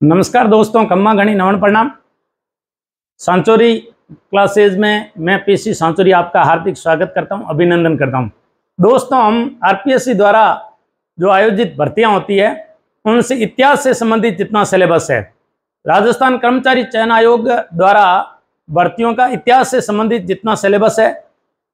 नमस्कार दोस्तों, कम्मा घनी नमन प्रणाम। सांचोरी क्लासेज में मैं पीसी सांचोरी आपका हार्दिक स्वागत करता हूँ, अभिनंदन करता हूँ। दोस्तों, हम आरपीएससी द्वारा जो आयोजित भर्तियाँ होती है, उनसे इतिहास से संबंधित जितना सिलेबस है, राजस्थान कर्मचारी चयन आयोग द्वारा भर्तियों का इतिहास से संबंधित जितना सिलेबस है,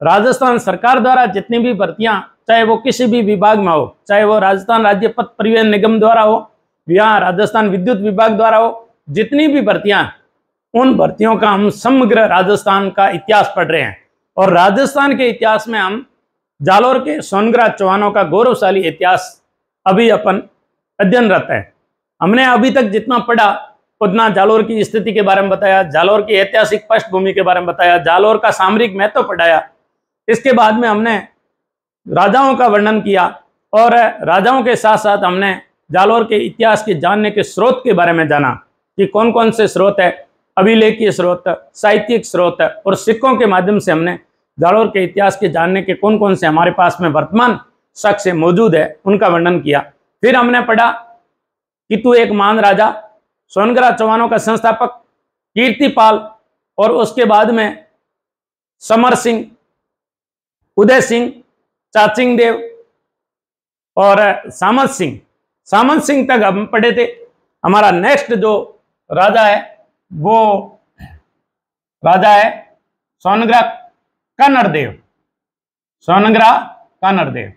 राजस्थान सरकार द्वारा जितनी भी भर्तियाँ, चाहे वो किसी भी विभाग में हो, चाहे वो राजस्थान राज्य पथ परिवहन निगम द्वारा हो या राजस्थान विद्युत विभाग द्वारा हो, जितनी भी भर्तियाँ उन भर्तियों का हम समग्र राजस्थान का इतिहास पढ़ रहे हैं। और राजस्थान के इतिहास में हम जालोर के सोनग्रा चौहानों का गौरवशाली इतिहास अभी अपन अध्ययनरत है। हमने अभी तक जितना पढ़ा, उतना जालोर की स्थिति के बारे में बताया, जालोर की ऐतिहासिक पृष्ठभूमि के बारे में बताया, जालोर का सामरिक महत्व पढ़ाया। इसके बाद में हमने राजाओं का वर्णन किया और राजाओं के साथ साथ हमने जालोर के इतिहास के जानने के स्रोत के बारे में जाना कि कौन कौन से स्रोत है, अभिलेखीय स्रोत, साहित्यिक स्रोत और सिक्कों के माध्यम से हमने जालोर के इतिहास के जानने के कौन कौन से हमारे पास में वर्तमान शख्स मौजूद है, उनका वर्णन किया। फिर हमने पढ़ा कि तू एक महान राजा, सोनगरा चौहानों का संस्थापक, कीर्तिपाल और उसके बाद में समर सिंह, उदय सिंह चाचिंग देव और सामत सिंह। सामंत सिंह तक हम पढ़े थे। हमारा नेक्स्ट जो राजा है, वो राजा है सोनग्रा कन्नड़देव सोनग्रा कन्नड़देव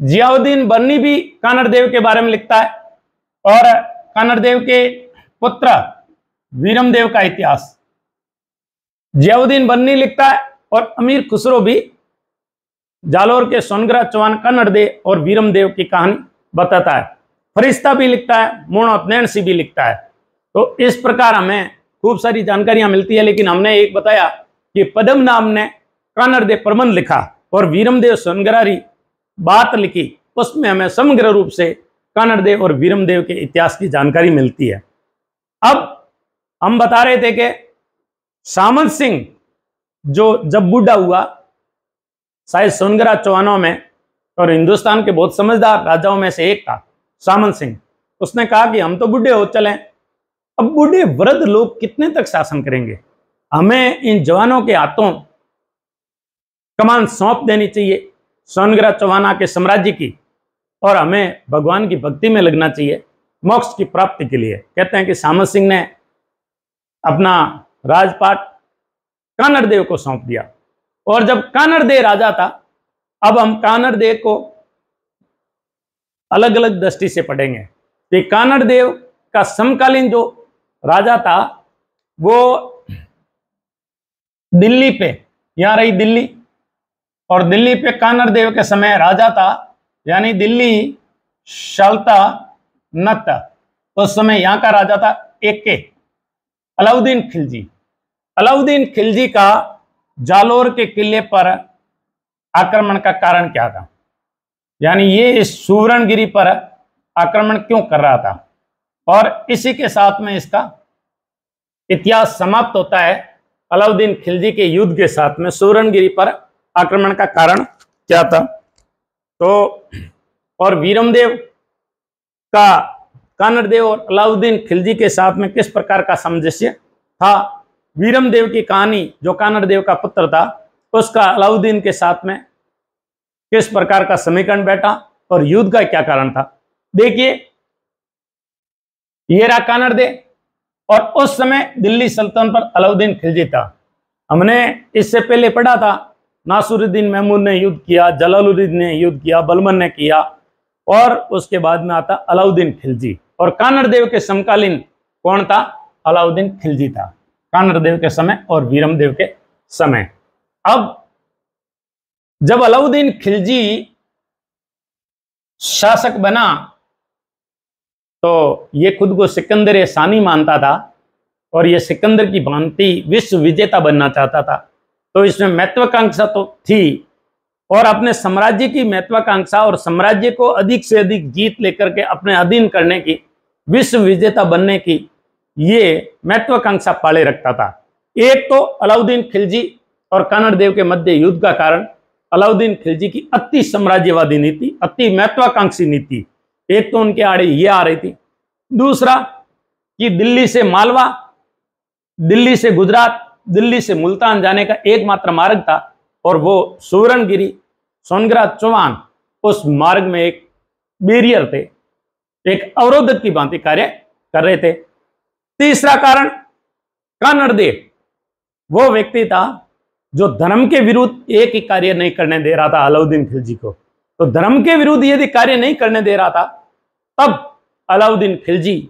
जियाउद्दीन बर्नी भी कानरदेव के बारे में लिखता है और कानरदेव के पुत्र वीरमदेव का इतिहास। जियाउद्दीन बन्नी लिखता है और अमीर खुसरो भी जालोर के सोनग्रा चौहान कन्नड़देव और वीरमदेव की कहानी बताता है। फरिश्ता भी लिखता है मोणोत्नयन सी भी लिखता है। तो इस प्रकार हमें खूब सारी जानकारियाँ मिलती है, लेकिन हमने एक बताया कि पदम नाम ने कानरदेव प्रबंध लिखा और वीरमदेव सोनगरारी बात लिखी। उसमें हमें समग्र रूप से कानरदेव और वीरमदेव के इतिहास की जानकारी मिलती है। अब हम बता रहे थे कि सामंत सिंह जो जब बूढ़ा हुआ, शायद सोनगरा चौहानों में और हिंदुस्तान के बहुत समझदार राजाओं में से एक था, सामंत सिंह। उसने कहा कि हम तो बूढ़े हो चले अब बूढ़े वृद्ध लोग कितने तक शासन करेंगे? हमें इन जवानों के हाथों कमान सौंप देनी चाहिए, सोनगरा चौहाना के साम्राज्य की, और हमें भगवान की भक्ति में लगना चाहिए, मोक्ष की प्राप्ति के लिए। कहते हैं कि सामंत सिंह ने अपना राजपाट कानरदेव को सौंप दिया। और जब कानरदेव राजा था अब हम कानरदेव को अलग अलग दृष्टि से पढ़ेंगे। तो कानरदेव का समकालीन जो राजा था, वो दिल्ली पे, यहाँ रही दिल्ली, और दिल्ली पे कानरदेव के समय राजा था, यानी दिल्ली शलता नत उस समय यहाँ का राजा था एक के अलाउद्दीन खिलजी। अलाउद्दीन खिलजी का जालोर के किले पर आक्रमण का कारण क्या था? यानी ये इस सुवरणगिरी पर आक्रमण क्यों कर रहा था? और इसी के साथ में इसका इतिहास समाप्त होता है अलाउद्दीन खिलजी के युद्ध के साथ में सुवरणगिरी पर आक्रमण का कारण क्या था? तो और वीरमदेव का कानरदेव और अलाउद्दीन खिलजी के साथ में किस प्रकार का सामंजस्य था? वीरमदेव की कहानी, जो कानरदेव का पुत्र था उसका अलाउद्दीन के साथ में किस प्रकार का समीकरण बैठा और युद्ध का क्या कारण था? देखिए, ये रहा कानरदेव और उस समय दिल्ली सल्तनत पर अलाउद्दीन खिलजी था। हमने इससे पहले पढ़ा था, नासुरुद्दीन महमूद ने युद्ध किया, जलालुद्दीन ने युद्ध किया, बलमन ने किया, और उसके बाद में आता अलाउद्दीन खिलजी। और कानरदेव के समकालीन कौन था? अलाउद्दीन खिलजी था। कानरदेव के समय और वीरमदेव के समय। अब जब अलाउद्दीन खिलजी शासक बना तो ये खुद को सिकंदर सानी मानता था और ये सिकंदर की भांति विश्व विजेता बनना चाहता था। तो इसमें महत्वाकांक्षा तो थी और अपने साम्राज्य की महत्वाकांक्षा और साम्राज्य को अधिक से अधिक जीत लेकर के अपने अधीन करने की, विश्व विजेता बनने की, ये महत्वाकांक्षा पाले रखता था। एक तो अलाउद्दीन खिलजी और कन्नड़ देव के मध्य युद्ध का कारण अलाउद्दीन खिलजी की अति साम्राज्यवादी नीति, अति महत्वाकांक्षी नीति। एक तो उनके आड़े ये आ रही थी। दूसरा कि दिल्ली से मालवा, दिल्ली से गुजरात, दिल्ली से मुल्तान जाने का एकमात्र मार्ग था और वो सुवर्णगिरी, सोनगरा चौहान उस मार्ग में एक बैरियर थे, एक अवरोधक की भांति कार्य कर रहे थे। तीसरा कारण कानड़देव वो व्यक्ति था जो धर्म के विरुद्ध एक ही कार्य नहीं करने दे रहा था अलाउद्दीन खिलजी को। तो धर्म के विरुद्ध यदि कार्य नहीं करने दे रहा था, तब अलाउद्दीन खिलजी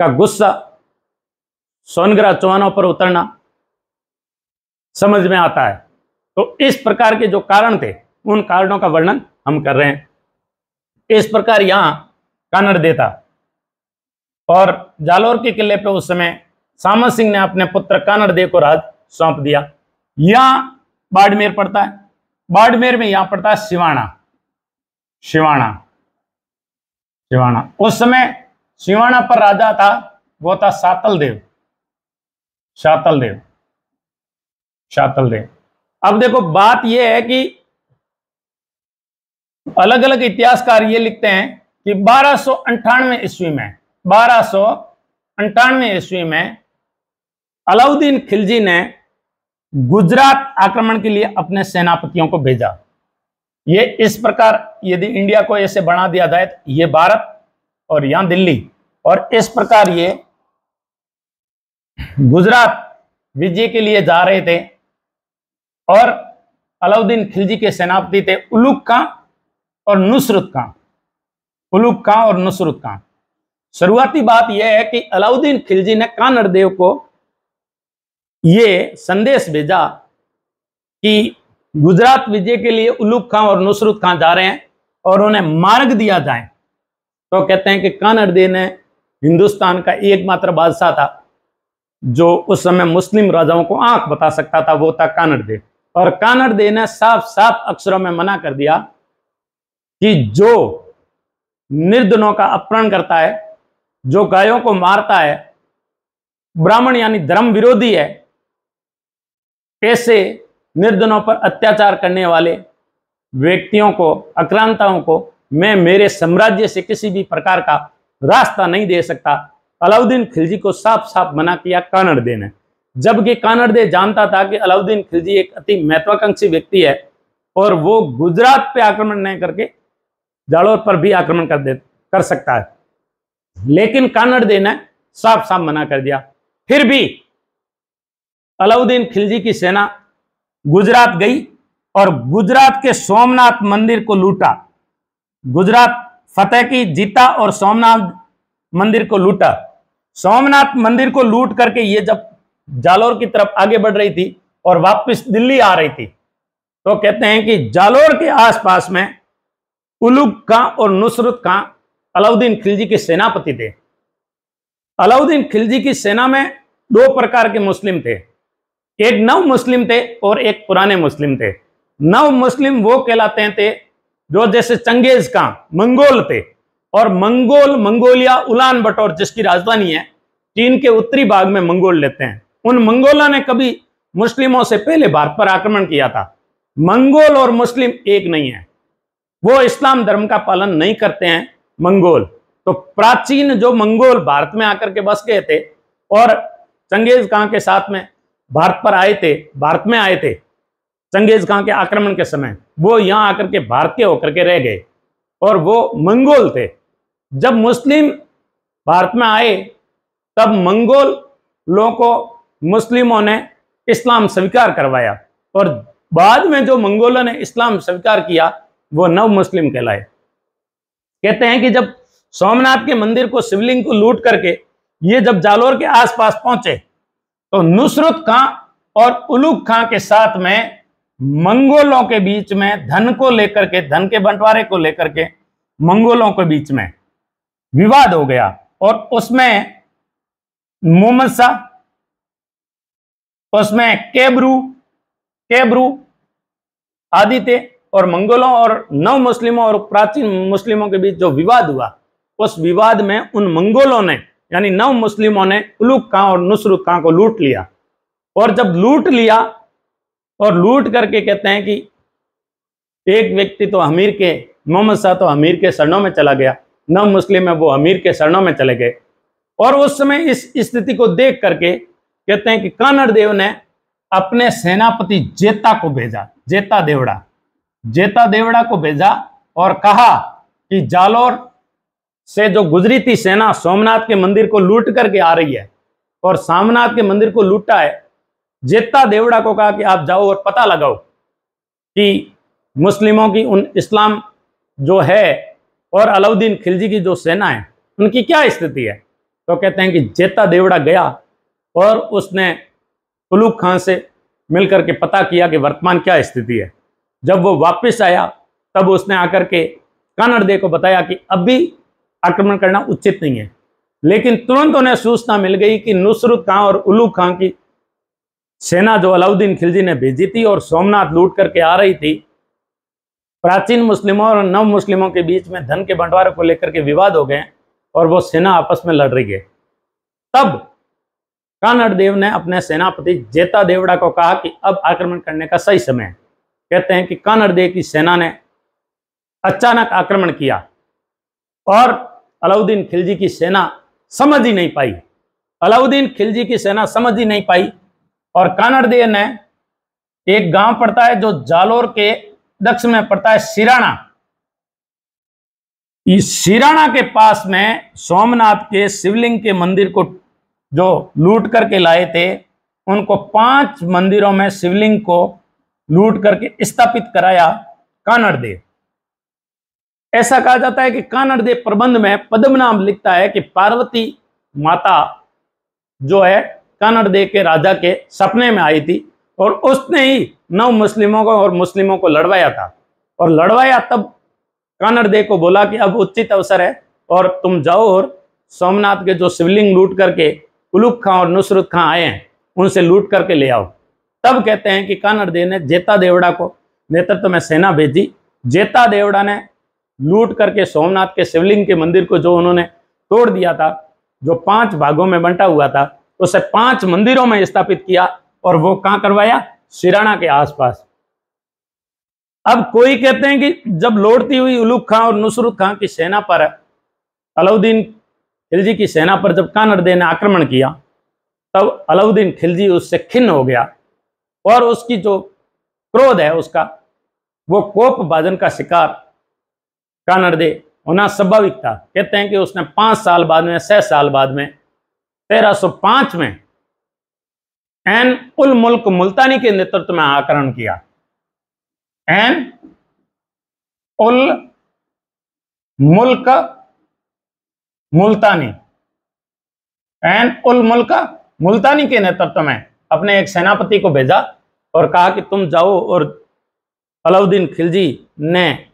का गुस्सा सोनगरा चौहानों पर उतरना समझ में आता है। तो इस प्रकार के जो कारण थे, उन कारणों का वर्णन हम कर रहे हैं। इस प्रकार यहाँ कानड़ देता। और जालोर के किले पर उस समय सामत सिंह ने अपने पुत्र कानड़ देव को राज सौंप दिया। यहाँ बाड़मेर पड़ता है। बाड़मेर में यहाँ पड़ता है सिवाना शिवाणा। शिवाणा। उस समय शिवाणा पर राजा था, वो था सातल देव शातल देव शातल देव अब देखो, बात यह है कि अलग अलग इतिहासकार ये लिखते हैं कि बारह सौ अंठानवे ईस्वी में, बारह सौ अंठानवे ईस्वी में अलाउद्दीन खिलजी ने गुजरात आक्रमण के लिए अपने सेनापतियों को भेजा। ये इस प्रकार यदि इंडिया को ऐसे बना दिया जाए तो ये भारत और यहाँ दिल्ली, और इस प्रकार ये गुजरात विजय के लिए जा रहे थे, और अलाउद्दीन खिलजी के सेनापति थे उलुक खां और नुसरत खां। उलुक खां और नुसरत खां। शुरुआती बात यह है कि अलाउद्दीन खिलजी ने कानड़ देव को ये संदेश भेजा कि गुजरात विजय के लिए उलूक खां और नुसरत खां जा रहे हैं और उन्हें मार्ग दिया जाए। तो कहते हैं कि कानड़दे ने हिंदुस्तान का एकमात्र बादशाह था, जो उस समय मुस्लिम राजाओं को आँख बता सकता था, वो था कानड़दे और कानड़दे ने साफ़ साफ़ अक्षरों में मना कर दिया कि जो निर्धनों का अपहरण करता है, जो गायों को मारता है, ब्राह्मण यानी धर्म विरोधी है ऐसे निर्धनों पर अत्याचार करने वाले व्यक्तियों को आक्रांताओं को मैं मेरे साम्राज्य से किसी भी प्रकार का रास्ता नहीं दे सकता। अलाउद्दीन खिलजी को साफ़ साफ़ मना किया कानड़दे ने। जबकि कानड़दे जानता था कि अलाउद्दीन खिलजी एक अति महत्वाकांक्षी व्यक्ति है और वो गुजरात पे आक्रमण नहीं करके जालोर पर भी आक्रमण कर दे, कर सकता है। लेकिन कानड़दे ने साफ़ साफ़ मना कर दिया। फिर भी अलाउद्दीन खिलजी की सेना गुजरात गई और गुजरात के सोमनाथ मंदिर को लूटा। गुजरात फतेह की जीता और सोमनाथ मंदिर को लूटा। सोमनाथ मंदिर को लूट करके ये जब जालोर की तरफ़ आगे बढ़ रही थी और वापस दिल्ली आ रही थी तो कहते हैं कि जालोर के आसपास में उलूक खां और नुसरत खां अलाउद्दीन खिलजी के सेनापति थे। अलाउद्दीन खिलजी की सेना में दो प्रकार के मुस्लिम थे। एक नव मुस्लिम थे और एक पुराने मुस्लिम थे। नव मुस्लिम वो कहलाते थे जो जैसे चंगेज का मंगोल थे और मंगोल, मंगोलिया, उलान बटोर जिसकी राजधानी है, चीन के उत्तरी भाग में मंगोल लेते हैं। उन मंगोला ने कभी मुस्लिमों से पहले भारत पर आक्रमण किया था। मंगोल और मुस्लिम एक नहीं है। वो इस्लाम धर्म का पालन नहीं करते हैं, मंगोल। तो प्राचीन जो मंगोल भारत में आकर के बस गए थे और चंगेज खां के साथ में भारत पर आए थे, भारत में आए थे। चंगेज खां के आक्रमण के समय वो यहाँ आकर के भारत के होकर के रह गए और वो मंगोल थे। जब मुस्लिम भारत में आए, तब मंगोल लोगों को मुस्लिमों ने इस्लाम स्वीकार करवाया और बाद में जो मंगोलों ने इस्लाम स्वीकार किया, वो नव मुस्लिम कहलाए। कहते हैं कि जब सोमनाथ के मंदिर को शिवलिंग को लूट करके ये जब जालोर के आसपास पहुँचे तो नुसरत खां और उलूक खां के साथ में मंगोलों के बीच में धन को लेकर के, धन के बंटवारे को लेकर के मंगोलों के बीच में विवाद हो गया और उसमें मोहम्मद शाह, उसमें केबरू केबरू आदि थे और मंगोलों और नव मुस्लिमों और प्राचीन मुस्लिमों के बीच जो विवाद हुआ, उस विवाद में उन मंगोलों ने यानी नव मुस्लिमों ने उलूक खां और नुसरुत खां को लूट लिया। और जब लूट लिया, और लूट करके कहते हैं कि एक व्यक्ति तो अमीर के, मोहम्मद शाह तो अमीर के शरणों में चला गया नव मुस्लिम है वो अमीर के शरणों में चले गए। और उस समय इस स्थिति को देख करके कहते हैं कि कानड़ देव ने अपने सेनापति जेता को भेजा, जेता देवड़ा जेता देवड़ा को भेजा और कहा कि जालोर से जो गुजरी थी सेना सोमनाथ के मंदिर को लूट करके आ रही है और सोमनाथ के मंदिर को लूटा है जेता देवड़ा को कहा कि आप जाओ और पता लगाओ कि मुस्लिमों की उन इस्लाम जो है और अलाउद्दीन खिलजी की जो सेना है, उनकी क्या स्थिति है? तो कहते हैं कि जेता देवड़ा गया और उसने कुलूक खान से मिलकर के पता किया कि वर्तमान क्या स्थिति है। जब वो वापस आया, तब उसने आकर के कानड़ दे को बताया कि अभी आक्रमण करना उचित नहीं है। लेकिन तुरंत उन्हें सूचना मिल गई कि नुसरत खां और उलू खां की सेना जो अलाउद्दीन खिलजी ने भेजी थी और सोमनाथ लूट करके आ रही थी, प्राचीन मुस्लिमों और नव मुस्लिमों के बीच में धन के बंटवारे को लेकर के विवाद हो गए और वो सेना आपस में लड़ रही है। तब कानड़ देव ने अपने सेनापति जेता देवड़ा को कहा कि अब आक्रमण करने का सही समय है। कहते हैं कि कानड़ देव की सेना ने अचानक आक्रमण किया और अलाउद्दीन खिलजी की सेना समझ ही नहीं पाई। अलाउद्दीन खिलजी की सेना समझ ही नहीं पाई और कानड़ देव ने एक गाँव पड़ता है जो जालोर के दक्षिण में पड़ता है सिराना इस सिराना के पास में सोमनाथ के शिवलिंग के मंदिर को जो लूट करके लाए थे, उनको पाँच मंदिरों में शिवलिंग को लूट करके स्थापित कराया कानड़ देव ऐसा कहा जाता है कि कानड़ देव प्रबंध में पद्मनाम लिखता है कि पार्वती माता जो है कानड़ देव के राजा के सपने में आई थी और उसने ही नव मुस्लिमों को और मुस्लिमों को लड़वाया था। और लड़वाया तब कानड़ देव को बोला कि अब उचित अवसर है और तुम जाओ और सोमनाथ के जो शिवलिंग लूट करके उलूक खां और नुसरत खां आए हैं, उनसे लूट करके ले आओ। तब कहते हैं कि कानड़ देव ने जेता देवड़ा को, नेतृत्व में सेना भेजी। जेता देवड़ा ने लूट करके सोमनाथ के शिवलिंग के मंदिर को जो उन्होंने तोड़ दिया था, जो पाँच भागों में बंटा हुआ था, उसे पाँच मंदिरों में स्थापित किया और वो कहाँ करवाया? सिराना के आसपास। अब कोई कहते हैं कि जब लौटती हुई उलूक खां और नुसरुत खां की सेना पर, अलाउद्दीन खिलजी की सेना पर जब कानड़दे ने आक्रमण किया, तब अलाउद्दीन खिलजी उससे खिन्न हो गया और उसकी जो क्रोध है उसका, वो कोप भाजन का शिकार कानड़दे होना स्वाभाविक था कहते हैं कि उसने पाँच साल बाद में, छह साल बाद में 1305 में एन उल मुल्क मुल्तानी के नेतृत्व में आक्रमण किया। एन उल मुल्क मुल्तानी। एन उल मुल्क मुल्तानी के नेतृत्व में अपने एक सेनापति को भेजा और कहा कि तुम जाओ और अलाउद्दीन खिलजी ने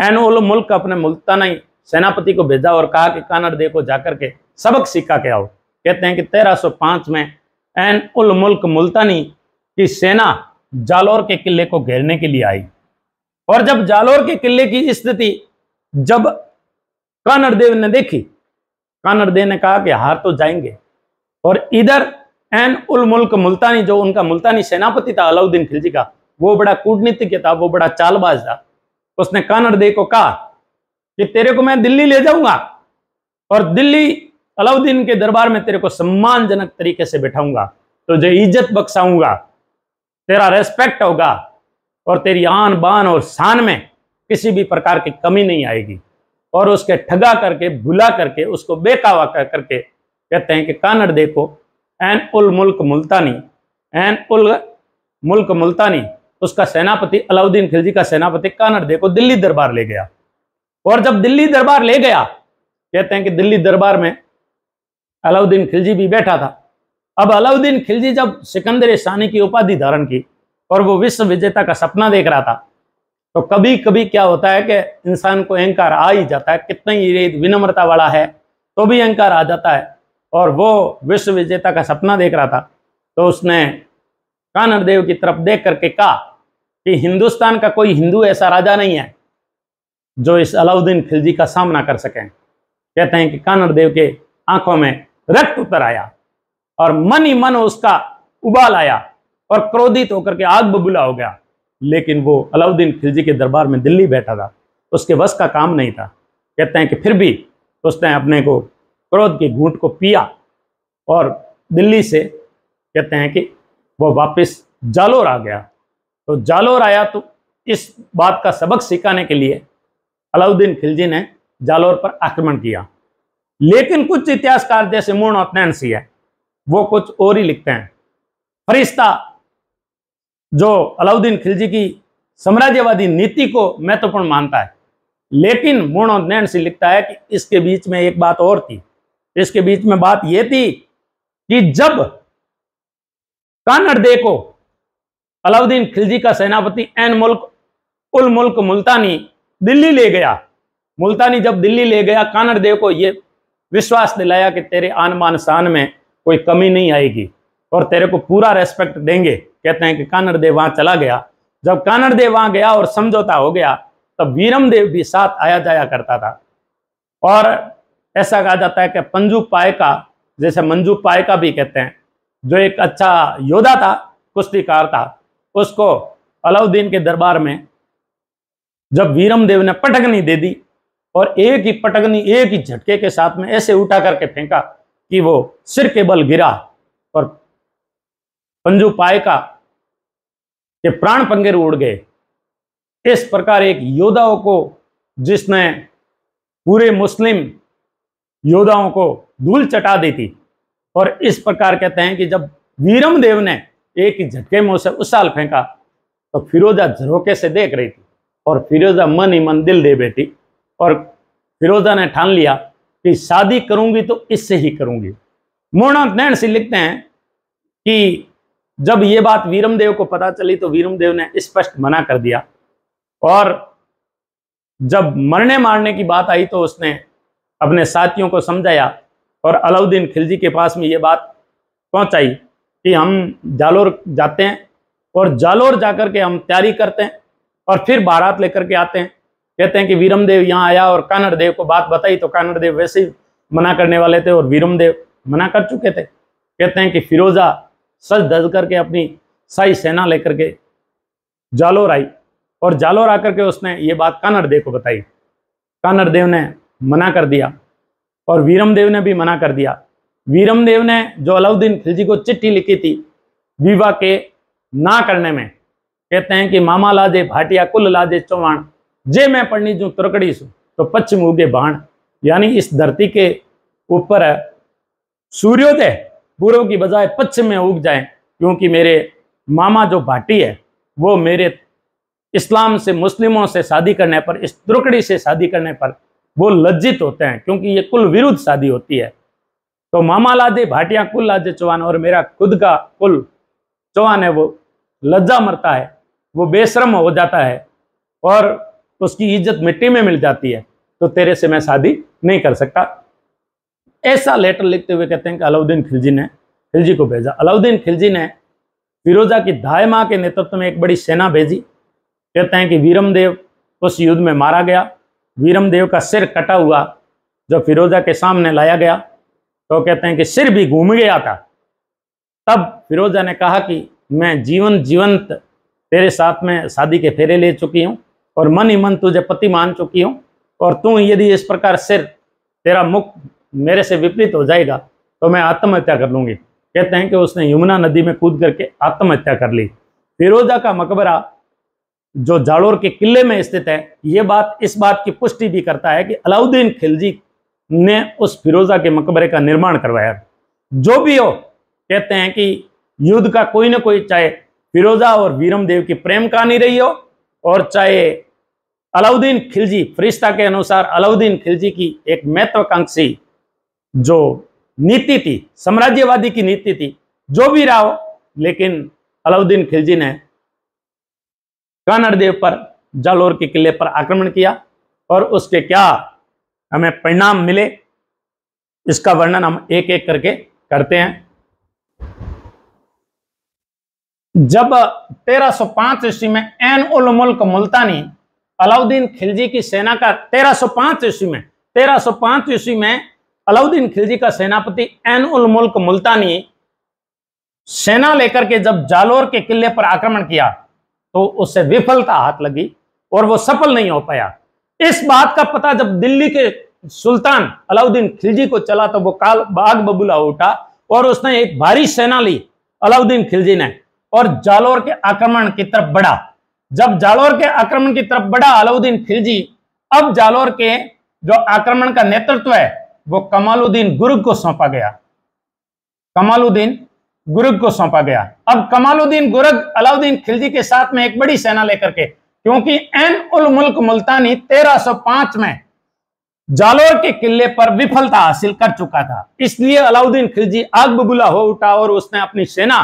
एन उल मुल्क अपने मुल्तानी सेनापति को भेजा और कहा कि, कानड़ दे को जाकर के, सबक सिक्का के आओ। कहते हैं कि 1305 में एन उल मुल्क मुल्तानी की सेना जालोर के किले को घेरने के लिए आई। और जब जालोर के किले की स्थिति, जब कानड़ देव ने देखी, कानड़ देव ने कहा कि हार तो जाएँगे। और इधर एन उल मुल्क मुल्तानी, जो उनका मुल्तानी सेनापति था, अलाउद्दीन खिलजी का, वो बड़ा कूटनीतिज्ञ था, वो बड़ा चालबाज था। उसने कानड़ दे को कहा कि तेरे को मैं दिल्ली ले जाऊँगा और दिल्ली अलाउद्दीन के दरबार में तेरे को सम्मानजनक तरीके से बैठाऊँगा, तुझे इज़्ज़त बख्शाऊँगा, तेरा रेस्पेक्ट होगा और तेरी आन बान और शान में किसी भी प्रकार की कमी नहीं आएगी। और उसके ठगा करके, भुला करके, उसको बेकावा कर करके कहते हैं कि कानड़ देखो एन उल मुल्क मुल्तानी एन उल मुल्क मुल्तानी उसका सेनापति अलाउद्दीन खिलजी का सेनापति कानड़ को दिल्ली दरबार ले गया। और जब दिल्ली दरबार ले गया, कहते हैं कि दिल्ली दरबार में अलाउद्दीन खिलजी भी बैठा था। अब अलाउद्दीन खिलजी जब सिकंदर सानी की उपाधि धारण की और वो विश्व विजेता का सपना देख रहा था तो कभी कभी क्या होता है कि इंसान को अहंकार आ ही जाता है, कितना ही विनम्रता वाला है तो भी अहंकार आ जाता है। और वो विश्व विजेता का सपना देख रहा था तो उसने कानड़ देव की तरफ़ देख करके कहा कि हिंदुस्तान का कोई हिंदू ऐसा राजा नहीं है जो इस अलाउद्दीन खिलजी का सामना कर सके। कहते हैं कि कानड़ देव के आँखों में रक्त उतर आया और मन ही मन उसका उबाल आया और क्रोधित होकर के आग बबूला हो गया। लेकिन वो अलाउद्दीन खिलजी के दरबार में दिल्ली बैठा था। उसके बस का काम नहीं था। कहते हैं कि फिर भी उसने अपने को क्रोध के घूंट को पिया और दिल्ली से कहते हैं कि वो वापस जालोर आ गया। तो जालोर आया तो इस बात का सबक सिखाने के लिए अलाउद्दीन खिलजी ने जालोर पर आक्रमण किया। लेकिन कुछ इतिहासकार, जैसे मूर्ण अपनैनसी है, वो कुछ और ही लिखते हैं। फरिश्ता जो अलाउद्दीन खिलजी की साम्राज्यवादी नीति को महत्वपूर्ण मानता है, लेकिन मूर्ण सिंह लिखता है कि इसके बीच में एक बात और थी। इसके बीच में बात यह थी कि जब कानड़ को अलाउद्दीन खिलजी का सेनापति एन मुल्क, उल मुल्क मुल्तानी दिल्ली ले गया। मुल्तानी जब दिल्ली ले गया, कानड़ देव को यह विश्वास दिलाया कि तेरे आन मान शान में कोई कमी नहीं आएगी और तेरे को पूरा रेस्पेक्ट देंगे। कहते हैं कि कानड़ देव वहाँ चला गया। जब कानड़ देव वहाँ गया और समझौता हो गया, तब वीरम देव भी साथ आया जाया करता था। और ऐसा कहा जाता है कि पंजू पायका, जैसे मंजू पायका भी कहते हैं जो एक अच्छा योद्धा था, कुश्तीकार था, उसको अलाउद्दीन के दरबार में जब वीरम देव ने पटकनी दे दी और एक ही पटकनी एक ही झटके के साथ में ऐसे उठा करके फेंका कि वो सिर के बल गिरा और पंजू पायका के प्राण पंगेर उड़ गए। इस प्रकार एक योद्धाओं को, जिसने पूरे मुस्लिम योद्धाओं को धूल चटा दी थी और इस प्रकार कहते हैं कि जब वीरम देव ने एक झटके में उसे साल फेंका तो फिरोजा झरोके से देख रही थी और फिरोजा मन ही मन दिल दे बैठी और फिरोजा ने ठान लिया कि शादी करूँगी तो इससे ही करूँगी। मोहनाथ नैन सिंह लिखते हैं कि जब ये बात वीरमदेव को पता चली तो वीरमदेव ने स्पष्ट मना कर दिया और जब मरने मारने की बात आई तो उसने अपने साथियों को समझाया और अलाउद्दीन खिलजी के पास में ये बात पहुंचाई कि हम जालोर जाते हैं और जालोर जाकर के हम तैयारी करते हैं और फिर बारात लेकर के आते हैं। कहते हैं कि वीरम देव यहाँ आया और कानड़ देव को बात बताई तो कानड़ देव वैसे ही मना करने वाले थे और वीरम देव मना कर चुके थे। कहते हैं कि फिरोजा सज धज करके अपनी साई सेना लेकर के जालोर आई और जालोर आकर के उसने ये बात कानड़ देव को बताई। कानड़ देव ने मना कर दिया। और वीरम देव ने भी मना कर दिया। वीरम देव ने जो अलाउद्दीन खिलजी को चिट्ठी लिखी थी विवाह के ना करने में, कहते हैं कि, मामा लाजे, भाटिया कुल लाजे चौहान, जे मैं पढ़नी जो तुरकड़ी सु तो पश्चिम उगे बाण। यानी इस धरती के ऊपर सूर्योदय पूर्व की बजाय पश्चिम में उग जाए, क्योंकि मेरे मामा जो भाटी है, वो मेरे इस्लाम से मुस्लिमों से शादी करने पर, इस तुरकड़ी से शादी करने पर वो लज्जित होते हैं, क्योंकि ये कुल विरुद्ध शादी होती है। तो मामा लादे, भाटिया कुल लादे चौहान, और मेरा खुद का कुल चौहान है वो, लज्जा मरता है, वो बेशरम हो जाता है, और उसकी इज़्ज़त मिट्टी में मिल जाती है तो तेरे से मैं शादी नहीं कर सकता। ऐसा लेटर लिखते हुए कहते हैं कि अलाउद्दीन खिलजी ने, खिलजी को भेजा। अलाउद्दीन खिलजी ने फिरोजा की धाय माँ के नेतृत्व में एक बड़ी सेना भेजी। कहते हैं कि वीरमदेव उस युद्ध में मारा गया। वीरम देव का सिर कटा हुआ जो फिरोजा के सामने लाया गया तो कहते हैं कि सिर भी घूम गया था। तब फिरोजा ने कहा कि मैं जीवन जीवंत तेरे साथ में शादी के फेरे ले चुकी हूँ और मन ही मन तुझे पति मान चुकी हूँ और तू यदि इस प्रकार सिर तेरा मुख मेरे से विपरीत हो जाएगा तो मैं आत्महत्या कर लूँगी। कहते हैं कि उसने यमुना नदी में कूद करके आत्महत्या कर ली। फिरोजा का मकबरा जो जालोर के किले में स्थित है, ये बात इस बात की पुष्टि भी करता है कि अलाउद्दीन खिलजी ने उस फिरोजा के मकबरे का निर्माण करवाया। जो भी हो, कहते हैं कि युद्ध का कोई ना कोई चाहे फिरोजा और वीरम देव की प्रेम कहानी रही हो, और चाहे अलाउद्दीन खिलजी, फरिश्ता के अनुसार अलाउद्दीन खिलजी की एक महत्वाकांक्षी जो नीति थी, साम्राज्यवादी की नीति थी, जो भी रहा हो, लेकिन अलाउद्दीन खिलजी ने कानड़ देव पर, जालोर के किले पर आक्रमण किया और उसके क्या हमें परिणाम मिले? इसका वर्णन हम एक एक करके करते हैं। जब 1305 ईस्वी में एन उल मुल्क मुल्तानी अलाउद्दीन खिलजी की सेना का 1305 ईस्वी में 1305 ईस्वी में अलाउद्दीन खिलजी का सेनापति एन उल मुल्क मुल्तानी सेना लेकर के जब जालोर के किले पर आक्रमण किया तो उससे विफलता हाथ लगी और वो सफल नहीं हो पाया। इस बात का पता जब दिल्ली के सुल्तान अलाउद्दीन खिलजी को चला तो वो काल बाग बबूला उठा और उसने एक भारी सेना ली अलाउद्दीन खिलजी ने और जालोर के आक्रमण की तरफ़ बढ़ा। जब जालोर के आक्रमण की तरफ़ बढ़ा अलाउद्दीन खिलजी, अब जालोर के जो आक्रमण का नेतृत्व है, वो कमालुद्दीन गुरुग को सौंपा गया। कमालुद्दीन गुरुग को सौंपा गया। अब कमालुद्दीन गुरुग अलाउद्दीन खिलजी के साथ में एक बड़ी सेना लेकर के, क्योंकि एन उल मुल्क मुल्तानी 1305 में जालोर के किले पर विफलता हासिल कर चुका था। इसलिए अलाउद्दीन खिलजी आग बबूला हो उठा और उसने अपनी सेना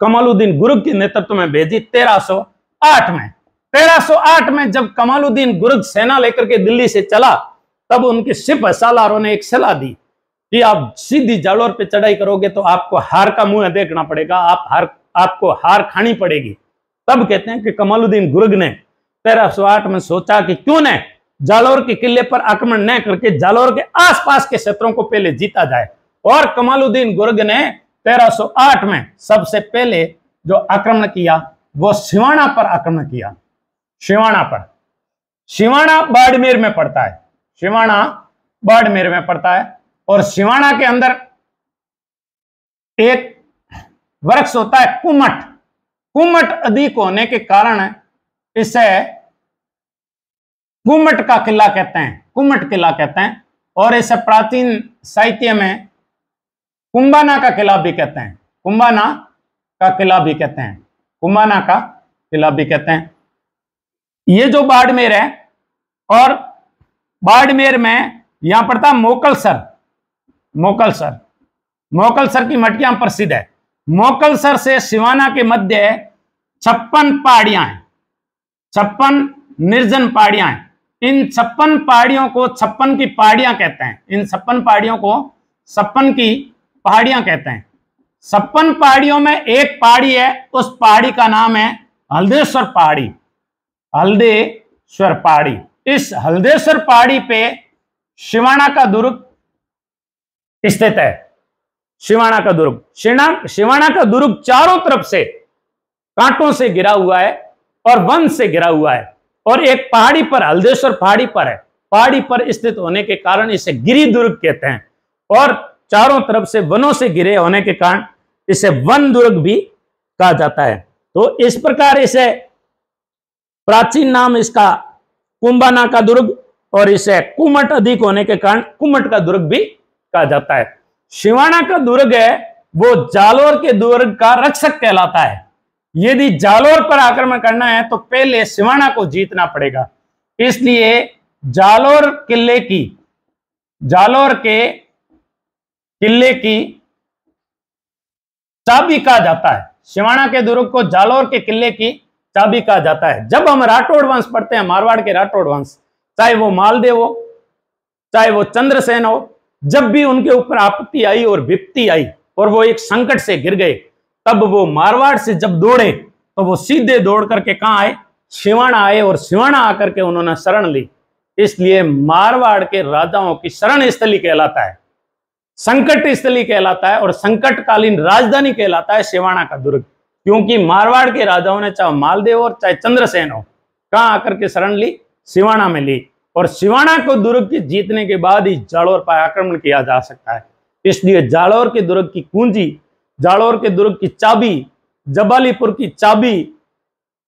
कमालुद्दीन गुरुग के नेतृत्व में भेजी 1308 में। 1308 में जब कमालुद्दीन गुरुग सेना लेकर के दिल्ली से चला, तब उनके सिप सालारों ने एक सलाह दी। कि आप सीधी जालोर पे चढ़ाई करोगे तो आपको हार का मुँह देखना पड़ेगा, आप हार, आपको हार खानी पड़ेगी। तब कहते हैं कि कमालुद्दीन गुर्ग ने तेरह में सोचा कि क्यों न जालोर के किले पर आक्रमण न करके जालोर के आसपास के क्षेत्रों को पहले जीता जाए। और कमालुद्दीन गुर्ग ने 1308 में सबसे पहले जो आक्रमण किया, वो सिवाना पर आक्रमण किया। शिवाना पर। शिवाना बाड़मेर में पड़ता है। शिवाना बाड़मेर में पड़ता है। और सिवाना के अंदर एक वृक्ष होता है कुमट। कुमट अधिक होने के कारण इसे कुमट का किला कहते हैं, कुमट किला कहते हैं, और इसे प्राचीन साहित्य में कुंभाना का किला भी कहते हैं, कुंभाना का किला भी कहते हैं, कुंभाना का किला भी कहते हैं। ये जो बाड़मेर है, और बाड़मेर में यहाँ पर पड़ता मोकलसर मोकलसर मोकलसर की मटकियाँ प्रसिद्ध है। मोकलसर से सिवाना के मध्य छप्पन पहाड़ियाँ हैं। छप्पन निर्जन पहाड़ियाँ हैं। इन छप्पन पहाड़ियों को छप्पन की पहाड़ियाँ कहते हैं। इन छप्पन पहाड़ियों को छप्पन की पहाड़ियाँ कहते हैं। छप्पन पहाड़ियों में एक पहाड़ी है, उस पहाड़ी का नाम है हल्देश्वर पहाड़ी। हल्देश्वर पहाड़ी। इस हल्देश्वर पहाड़ी पे शिवाना का दुर्ग स्थित है। शिवाना का दुर्ग। शिवाना का दुर्ग चारों तरफ़ से कांटों से गिरा हुआ है और वन से गिरा हुआ है और एक पहाड़ी पर, हल्देश्वर पहाड़ी पर है। पहाड़ी पर स्थित होने के कारण इसे गिरी दुर्ग कहते हैं और चारों तरफ़ से वनों से घिरे होने के कारण इसे वन दुर्ग भी कहा जाता है। तो इस प्रकार इसे प्राचीन नाम इसका कुंभाना का दुर्ग और इसे कुमट अधिक होने के कारण कुमट का दुर्ग भी कहा जाता है। शिवाना का दुर्ग है, वो जालोर के दुर्ग का रक्षक कहलाता है। यदि जालोर पर आक्रमण करना है तो पहले सिवाना को जीतना पड़ेगा। इसलिए जालोर किले की, जालोर के किले की चाबी कहा जाता है। शिवाना के दुर्ग को जालोर के किले की चाबी कहा जाता है। जब हम राठौड़ वंश पढ़ते हैं, मारवाड़ के राठौड़ वंश, चाहे वो मालदेव हो, चाहे वो चंद्रसेन हो जब भी उनके ऊपर आपत्ति आई और विपत्ति आई और वो एक संकट से गिर गए, तब वो मारवाड़ से जब दौड़े तो वो सीधे दौड़ करके कहा आए? शिवाणा आए और शिवाणा आकर के उन्होंने शरण ली। इसलिए मारवाड़ के राजाओं की शरण स्थली कहलाता है। संकट स्थली कहलाता है और संकटकालीन राजधानी कहलाता है शिवाणा का दुर्ग। क्योंकि मारवाड़ के राजाओं ने चाहे मालदेव और चाहे चंद्रसेन हो, कहा आकर के शरण ली? शिवाणा में ली। और सिवाना को दुर्ग की जीतने के बाद ही जालोर पर आक्रमण किया जा सकता है। इसलिए जालोर के दुर्ग की कुंजी, जालोर के दुर्ग की चाबी, जबालीपुर की चाबी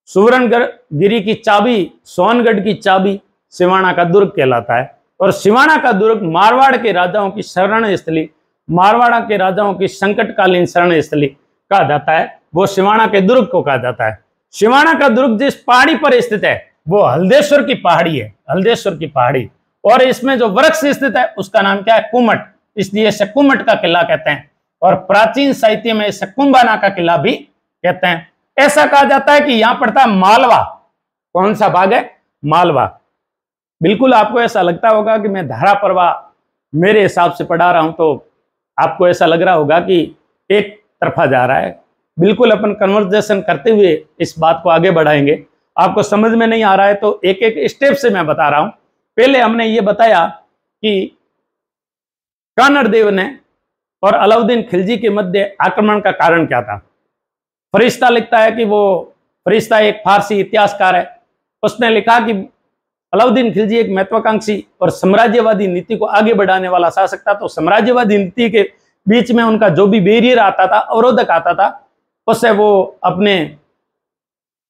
सुवरणगढ़ गिरी की चाबी, सोनगढ़ की चाबी सिवाना का दुर्ग कहलाता है। और सिवाना का दुर्ग मारवाड़ के राजाओं की शरण स्थली मारवाड़ा के राजाओं की संकटकालीन शरण स्थली कहा जाता है। वो सिवाना के दुर्ग को कहा जाता है। सिवाना का दुर्ग जिस पहाड़ी पर स्थित है वो हल्देश्वर की पहाड़ी है, हल्देश्वर की पहाड़ी। और इसमें जो वृक्ष स्थित है, उसका नाम क्या है? कुमट। इसलिए इसे कुमट का किला कहते हैं। और प्राचीन साहित्य में इसे कुंभाना का किला भी कहते हैं। ऐसा कहा जाता है कि यहाँ पड़ता है मालवा। कौन सा भाग है? मालवा। बिल्कुल आपको ऐसा लगता होगा कि मैं धारा परवा मेरे हिसाब से पढ़ा रहा हूँ तो आपको ऐसा लग रहा होगा कि एक तरफा जा रहा है। बिल्कुल अपन कन्वर्जेशन करते हुए इस बात को आगे बढ़ाएँगे। आपको समझ में नहीं आ रहा है तो एक एक स्टेप से मैं बता रहा हूँ। पहले हमने ये बताया कि कानर देव ने और अलाउद्दीन खिलजी के मध्य आक्रमण का कारण क्या था? फरिश्ता लिखता है कि वो फरिश्ता एक फारसी इतिहासकार है। उसने लिखा कि अलाउद्दीन खिलजी एक महत्वाकांक्षी और साम्राज्यवादी नीति को आगे बढ़ाने वाला शासक था तो साम्राज्यवादी नीति के बीच में उनका जो भी बेरियर आता था, अवरोधक आता था, उससे वो अपने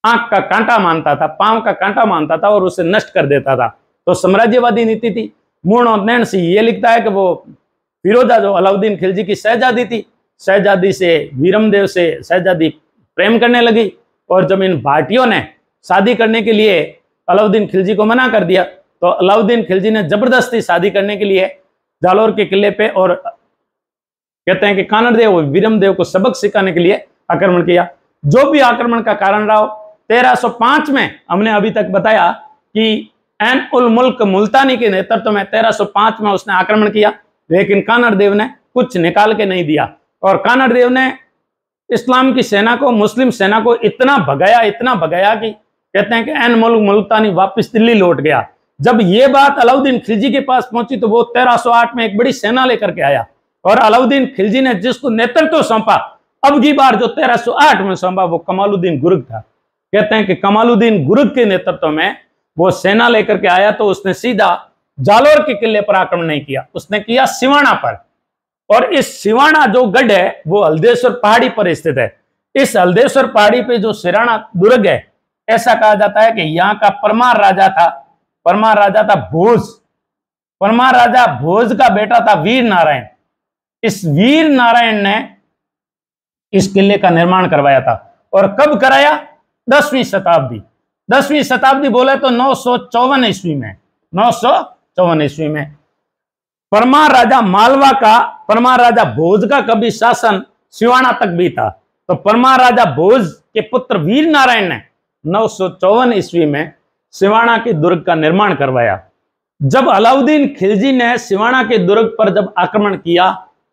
आँख का कांटा मानता था, पाँव का कांटा मानता था और उसे नष्ट कर देता था। तो साम्राज्यवादी नीति थी। मूर्ण सिंह, ये लिखता है कि वो फिरोजा, जो अलाउद्दीन खिलजी की शहजादी थी, शहजादी से, वीरमदेव से शहजादी प्रेम करने लगी और जब इन भाटियों ने शादी करने के लिए अलाउद्दीन खिलजी को मना कर दिया तो अलाउद्दीन खिलजी ने ज़बरदस्ती शादी करने के लिए जालोर के किले पे और कहते हैं कि कानड़ देव वीरम देव को सबक सिखाने के लिए आक्रमण किया। जो भी आक्रमण का कारण रहा हो 1305 में हमने अभी तक बताया कि एन उल मुल्क मुल्तानी के नेतृत्व में 1305 में उसने आक्रमण किया, लेकिन कानड़ देव ने कुछ निकाल के नहीं दिया। और कानड़ देव ने इस्लाम की सेना को, मुस्लिम सेना को इतना भगाया इतना भगाया कि कहते हैं कि एन मुल्क मुल्तानी वापस दिल्ली लौट गया। जब ये बात अलाउद्दीन खिलजी के पास पहुँची तो वो 1308 में एक बड़ी सेना लेकर के आया। और अलाउद्दीन खिलजी ने जिसको नेतृत्व सौंपा, अब की बार जो 1308 में सौंपा, वो कमालुद्दीन गुर्ग था। कहते हैं कि कमालुद्दीन गुरुग के नेतृत्व में वो सेना लेकर के आया तो उसने सीधा जालोर के किले पर आक्रमण नहीं किया। उसने किया सिवाना पर। और इस सिवाना जो गढ़ है, वो हल्देश्वर पहाड़ी पर स्थित है। इस हल्देश्वर पहाड़ी पे जो सिराना दुर्ग है, ऐसा कहा जाता है कि यहाँ का परमार राजा था। परमार राजा था भोज। परमार राजा भोज का बेटा था वीर नारायण। इस वीर नारायण ने इस किले का निर्माण करवाया था। और कब कराया? दसवीं शताब्दी। दसवीं शताब्दी बोले तो नौ सौ चौवन ईस्वी में। नौ सौ चौवन ईस्वी में। परमार राजा मालवा का, परमार राजा भोज का कभी शासन सिवाना तक भी था। तो परमार राजा भोज के पुत्र वीर नारायण ने नौ सौ चौवन ईस्वी में सिवाना के दुर्ग का निर्माण करवाया। जब अलाउद्दीन खिलजी ने सिवाना के दुर्ग पर जब आक्रमण किया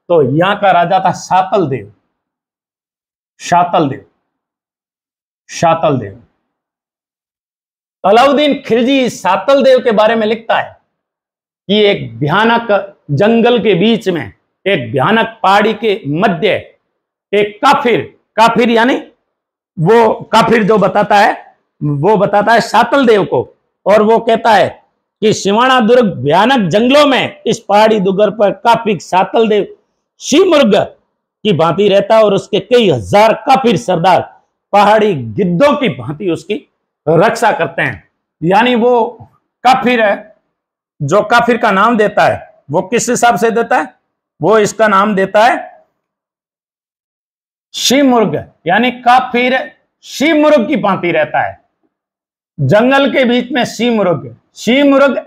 तो यहाँ का राजा था सातल देव शातल देव शातल देव अलाउद्दीन खिलजी सातल देव के बारे में लिखता है कि एक भयानक जंगल के बीच में, एक भयानक पहाड़ी के मध्य, एक काफिर काफिर यानी वो काफिर जो बताता है, वो बताता है सातल देव को और वो कहता है कि शिवाणा दुर्ग भयानक जंगलों में इस पहाड़ी दुगर पर काफ़ी सातल देव शिवमुर्ग की भांति रहता और उसके कई हज़ार काफिर सरदार पहाड़ी गिद्धों की भांति उसकी रक्षा करते हैं। यानी वो काफिर है, जो काफिर का नाम देता है, वो किस हिसाब से देता है? वो इसका नाम देता है शिवमुर्ग यानी काफिर शिवमुर्ग की भांति रहता है। जंगल के बीच में शिवमुर्ग शिवमुर्ग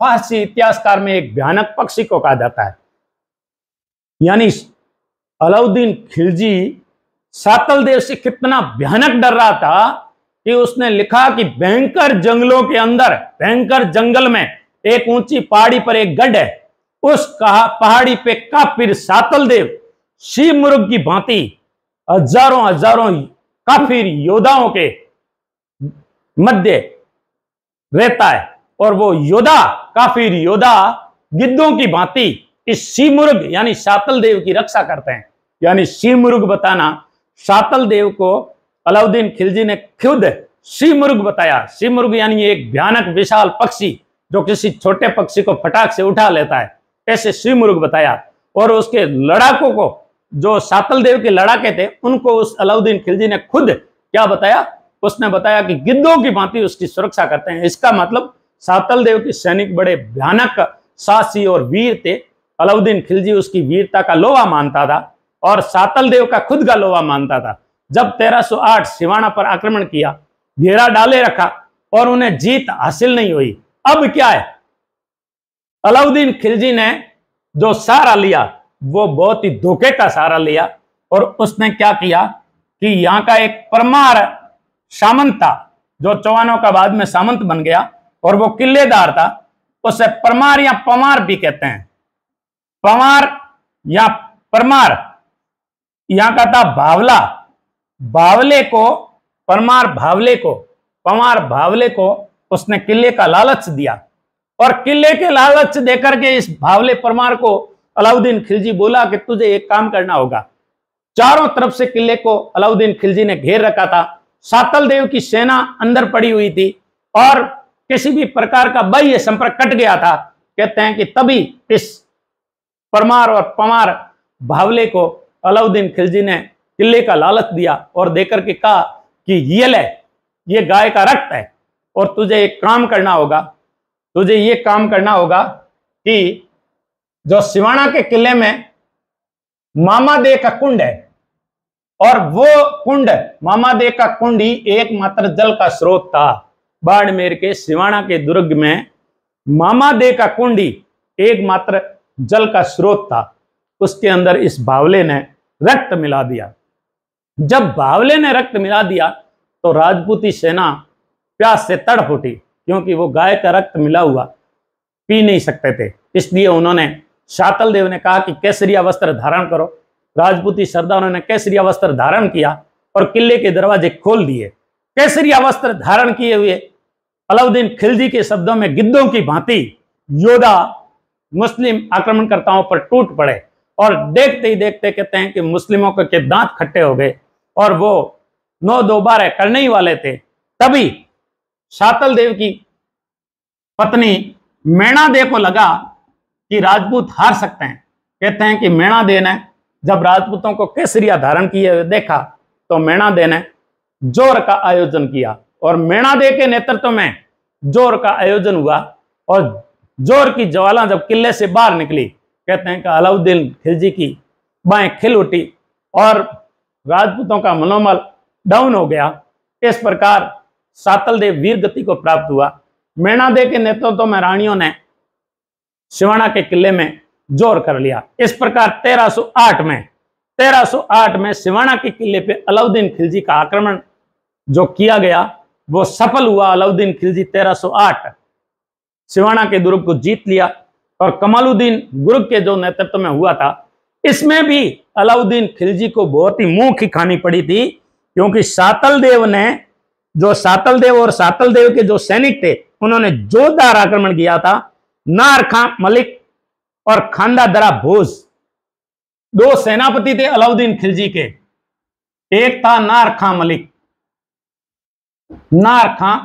फारसी इतिहासकार में एक भयानक पक्षी को कहा जाता है। यानी अलाउद्दीन खिलजी सातल देव से कितना भयानक डर रहा था कि उसने लिखा कि भयंकर जंगलों के अंदर, भयंकर जंगल में एक ऊँची पहाड़ी पर एक गढ़ है। उस कहा पहाड़ी पे काफिर सातल देव? शिव मुर्ग की भांति हज़ारों हज़ारों काफिर योद्धाओं के मध्य रहता है। और वो योद्धा काफिर योद्धा गिद्धों की भांति इस शिवमुर्ग यानी सातल देव की रक्षा करते हैं। यानी शिवमुर्ग बताना सातल देव को अलाउद्दीन खिलजी ने खुद शिवमुर्ग बताया। शिवमुर्ग यानी एक भयानक, विशाल पक्षी जो किसी छोटे पक्षी को फटाक से उठा लेता है, ऐसे शिवमुर्ग बताया। और उसके लड़ाकों को, जो सातल देव के लड़ाके थे, उनको उस अलाउद्दीन खिलजी ने खुद क्या बताया? उसने बताया कि गिद्धों की भांति उसकी सुरक्षा करते हैं। इसका मतलब सातल देव के सैनिक बड़े भयानक साहसी और वीर थे। अलाउद्दीन खिलजी उसकी वीरता का लोहा मानता था। और सातल देव का खुद का लोहा मानता था। जब 1308 सिवाना पर आक्रमण किया, घेरा डाले रखा और उन्हें जीत हासिल नहीं हुई। अब क्या है? अलाउद्दीन खिलजी ने जो सहारा लिया, वो बहुत ही धोखे का सहारा लिया और उसने क्या किया कि यहाँ का एक परमार सामंत था, जो चौहानों का बाद में सामंत बन गया और वो किलेदार था, उसे परमार या पमार भी कहते हैं। पमार या परमार यहाँ का था भावला बावले को, परमार भावले को पमार भावले को उसने किले का लालच दिया। और किले के लालच देकर के इस भावले परमार को अलाउद्दीन खिलजी बोला कि तुझे एक काम करना होगा। चारों तरफ़ से किले को अलाउद्दीन खिलजी ने घेर रखा था। सातल देव की सेना अंदर पड़ी हुई थी और किसी भी प्रकार का बाह्य संपर्क कट गया था। कहते हैं कि तभी इस परमार और पमार भावले को अलाउद्दीन खिलजी ने किले का लालच दिया और देकर के कहा कि ये ले, ये गाय का रक्त है और तुझे एक काम करना होगा, तुझे ये काम करना होगा कि जो सिवाना के किले में मामा दे का कुंड है और वो कुंड, मामा दे का कुंड ही एकमात्र जल का स्रोत था। बाड़मेर के सिवाना के दुर्ग में मामा दे का कुंड ही एकमात्र जल का स्रोत था। उसके अंदर इस बावले ने रक्त मिला दिया। जब बावले ने रक्त मिला दिया तो राजपूती सेना प्यास से तड़प उठी क्योंकि वो गाय का रक्त मिला हुआ पी नहीं सकते थे। इसलिए उन्होंने शातल देव ने कहा कि केसरिया वस्त्र धारण करो। राजपूती सरदारों ने केसरिया वस्त्र धारण किया और किले के दरवाजे खोल दिए। केसरिया वस्त्र धारण किए हुए अलाउद्दीन खिलजी के शब्दों में गिद्धों की भांति योदा मुस्लिम आक्रमणकर्ताओं पर टूट पड़े। और देखते ही देखते कहते हैं कि मुस्लिमों के दांत खट्टे हो गए और वो नौ दो बारह करने ही वाले थे। तभी शातल देव की पत्नी मैणा दे को लगा कि राजपूत हार सकते हैं। कहते हैं कि मैणा दे ने जब राजपूतों को केसरिया धारण किए हुए देखा तो मैणा दे ने ज़ोर का आयोजन किया और मैणा दे के नेतृत्व में ज़ोर का आयोजन हुआ और ज़ोर की ज्वाला जब किले से बाहर निकली कहते हैं कि अलाउद्दीन खिलजी की बाएँ खिल उठी और राजपूतों का मनोबल डाउन हो गया। इस प्रकार सातल देव वीर गति को प्राप्त हुआ। मैणादे के नेतृत्व में रानियों ने शिवाना के किले में ज़ोर कर लिया। इस प्रकार 1308 में 1308 में सिवाना के किले पे अलाउद्दीन खिलजी का आक्रमण जो किया गया, वो सफल हुआ। अलाउद्दीन खिलजी 1308 सिवाना के दुर्ग को जीत लिया। और कमालुद्दीन गुर्ग के जो नेतृत्व में हुआ था, इसमें भी अलाउद्दीन खिलजी को बहुत ही मुँह की खानी पड़ी थी, क्योंकि सातल देव ने जो सातल देव और सातल देव के जो सैनिक थे, उन्होंने जोरदार आक्रमण किया था। नार खां मलिक और खांदा दरा भोज, दो सेनापति थे अलाउद्दीन खिलजी के। एक था नार खां मलिक, नार खां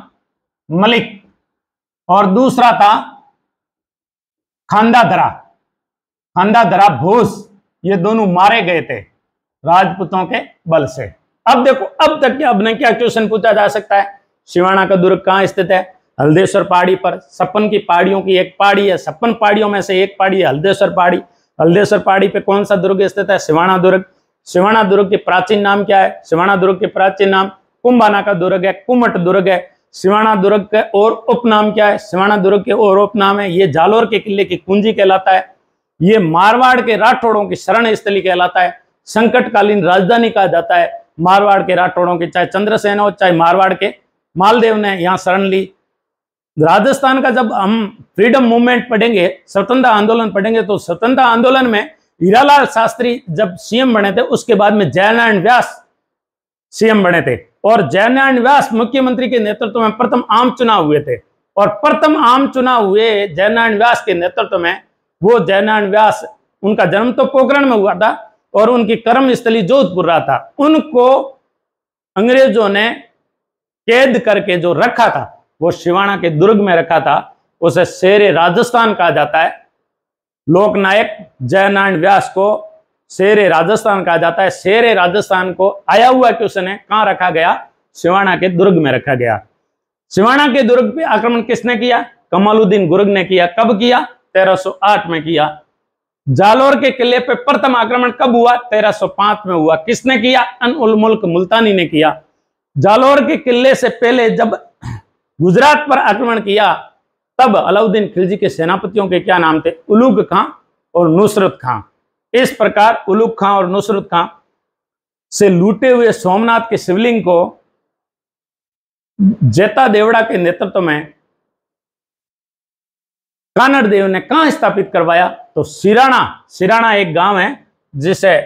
मलिक, और दूसरा था खांदा दरा खांदा दरा भोज ये दोनों मारे गए थे राजपूतों के बल से। अब देखो, अब तक क्या अब क्या क्वेश्चन पूछा जा सकता है? शिवाना का दुर्ग कहाँ स्थित है? हल्देश्वर पहाड़ी पर छप्पन की पहाड़ियों की एक पहाड़ी है छप्पन पहाड़ियों में से एक पहाड़ी है, हल्देश्वर पहाड़ी। हल्देश्वर पहाड़ी पे कौन सा दुर्ग स्थित है? शिवाना दुर्ग। शिवाना दुर्ग के प्राचीन नाम क्या है? शिवाना दुर्ग के प्राचीन नाम कुंभाना का दुर्ग है, कुमट दुर्ग है शिवाना दुर्ग के और उपनाम क्या है? शिवाना दुर्ग के और उपनाम है। ये जालोर के किले की कुंजी कहलाता है। ये मारवाड़ के राठौड़ों की शरण स्थली कहलाता है। संकटकालीन राजधानी कहा जाता है। मारवाड़ के राठौड़ों के, चाहे चंद्रसेन हो, चाहे मारवाड़ के, मालदेव ने यहाँ शरण ली। राजस्थान का जब हम फ्रीडम मूवमेंट पढ़ेंगे, स्वतंत्रता आंदोलन पढ़ेंगे तो स्वतंत्रता आंदोलन में हीरालाल शास्त्री जब सीएम बने थे, उसके बाद में जयनारायण व्यास सीएम बने थे। और जयनारायण व्यास मुख्यमंत्री के नेतृत्व में प्रथम आम चुनाव हुए थे। और प्रथम आम चुनाव हुए जयनारायण व्यास के नेतृत्व में, वो जयनारायण व्यास, उनका जन्म तो पोखरण में हुआ था और उनकी कर्म स्थली जोधपुर रहा था। उनको अंग्रेज़ों ने कैद करके जो रखा था, वो शिवाना के दुर्ग में रखा था, उसे शेर राजस्थान कहा जाता है। लोकनायक जयनारायण व्यास को शेर राजस्थान कहा जाता है। शेर राजस्थान को आया हुआ क्वेश्चन है कहाँ रखा गया? शिवाना के दुर्ग में रखा गया। शिवाना के दुर्ग पे आक्रमण किसने किया? कमालुद्दीन गुर्ग ने किया। कब किया? 1308 में किया। जालोर के किले पे प्रथम आक्रमण कब हुआ? 1305 में हुआ। किसने किया? अन उल मुल्क मुल्तानी ने किया। जालोर के किले से पहले जब गुजरात पर आक्रमण किया, तब अलाउद्दीन खिलजी के सेनापतियों के क्या नाम थे? उलूग खां और नुसरत खां। इस प्रकार उलूग खां और नुसरत खां से लूटे हुए सोमनाथ के शिवलिंग को जेता देवड़ा के नेतृत्व में कानड़ देव ने कहा स्थापित करवाया? तो सिराणा सिराणा एक गाँव है जिसे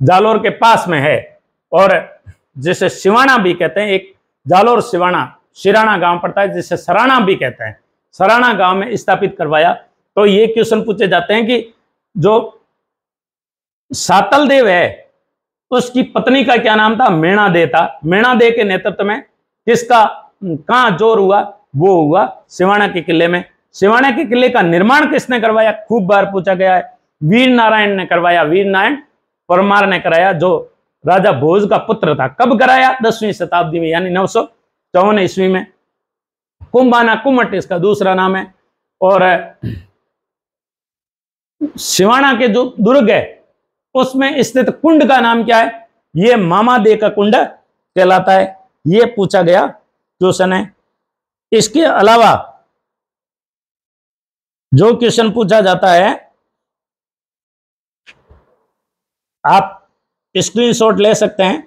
जालोर के पास में है और जिसे शिवाना भी कहते हैं। एक जालोर शिवाना सिराणा गाँव पड़ता है जिसे सराणा भी कहते हैं। सराणा गाँव में स्थापित करवाया। तो ये क्वेश्चन पूछे जाते हैं कि जो सातल देव है, उसकी पत्नी का क्या नाम था? मेणा दे था। मेणा दे के नेतृत्व में किसका, कहाँ ज़ोर हुआ? वो हुआ सिवाना के किले में। सिवाना के किले का निर्माण किसने करवाया? खूब बार पूछा गया है। वीर नारायण ने करवाया। वीर नारायण परमार ने कराया, जो राजा भोज का पुत्र था। कब कराया? दसवीं शताब्दी में, यानी नौ सौ चौवन ईस्वी में। कुंभाना कुमट इसका दूसरा नाम है। और सिवाना के जो दुर्ग है, उसमें स्थित कुंड का नाम क्या है? ये मामा दे का कुंड कहलाता है। ये पूछा गया क्वेश्चन है। इसके अलावा जो क्वेश्चन पूछा जाता है, आप स्क्रीनशॉट ले सकते हैं।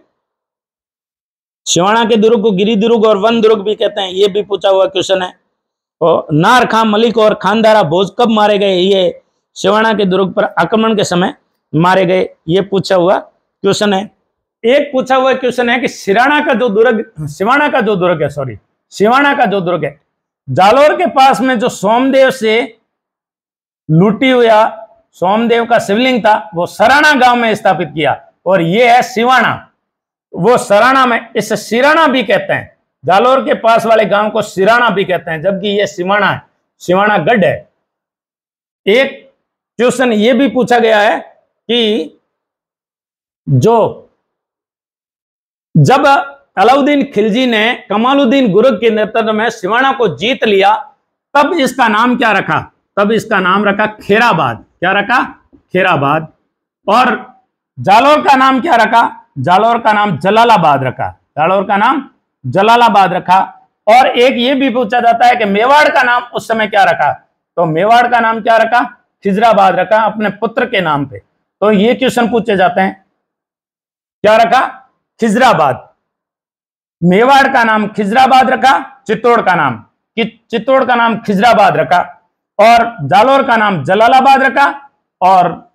शिवाणा के दुर्ग को गिरी दुर्ग और वन दुर्ग भी कहते हैं। ये भी पूछा हुआ क्वेश्चन है। और नार खां मलिक और खानदारा भोज कब मारे गए? ये शिवाणा के दुर्ग पर आक्रमण के समय मारे गए। ये पूछा हुआ क्वेश्चन है। एक पूछा हुआ क्वेश्चन है कि सिराणा का जो दुर्ग सिवाणा का जो दुर्ग है सॉरी सिवाणा का जो दुर्ग है, जालोर के पास में जो सोमदेव से लूटी हुआ सोमदेव का शिवलिंग था, वो सराणा गाँव में स्थापित किया। और ये है सिवाणा वो सराणा में, इस सिराणा भी कहते हैं। जालोर के पास वाले गाँव को सिराणा भी कहते हैं, जबकि ये सिवाणा है। सिवाणा गढ़ है। एक क्वेश्चन ये भी पूछा गया है कि जो जब अलाउद्दीन खिलजी ने कमालुद्दीन गुरुग के नेतृत्व में सिवाणा को जीत लिया, तब इसका नाम क्या रखा? तब इसका नाम रखा खेराबाद। क्या रखा? खेराबाद। और जालोर का नाम क्या रखा? जालोर का नाम जलालाबाद रखा। जालोर का नाम जलालाबाद रखा। और एक ये भी पूछा जाता है कि मेवाड़ का नाम उस समय क्या रखा? तो मेवाड़ का नाम क्या रखा? खिजराबाद रखा अपने पुत्र के नाम पे। तो ये क्वेश्चन पूछे जाते हैं। क्या रखा? खिजराबाद मेवाड़ का नाम खिजराबाद रखा, चित्तौड़ का नाम। कि चित्तौड़ का नाम खिजराबाद रखा, और जालोर का नाम जलालाबाद रखा, और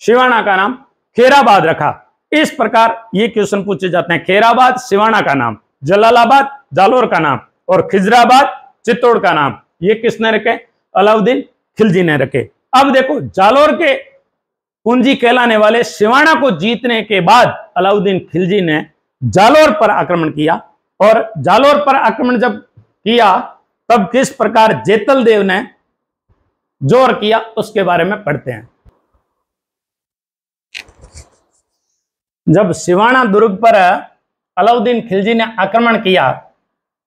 शिवाना का नाम खेराबाद रखा। इस प्रकार ये क्वेश्चन पूछे जाते हैं। खेराबाद सिवाना का नाम, जलालाबाद, जालोर का नाम, और खिजराबाद, चित्तौड़ का नाम। ये किसने रखे? अलाउद्दीन खिलजी ने रखे। अब देखो, जालोर के पूंजी कहलाने वाले शिवाणा को जीतने के बाद अलाउद्दीन खिलजी ने जालोर पर आक्रमण किया और जालोर पर आक्रमण जब किया, तब किस प्रकार जेतल देव ने ज़ोर किया, उसके बारे में पढ़ते हैं। जब शिवाणा दुर्ग पर अलाउद्दीन खिलजी ने आक्रमण किया,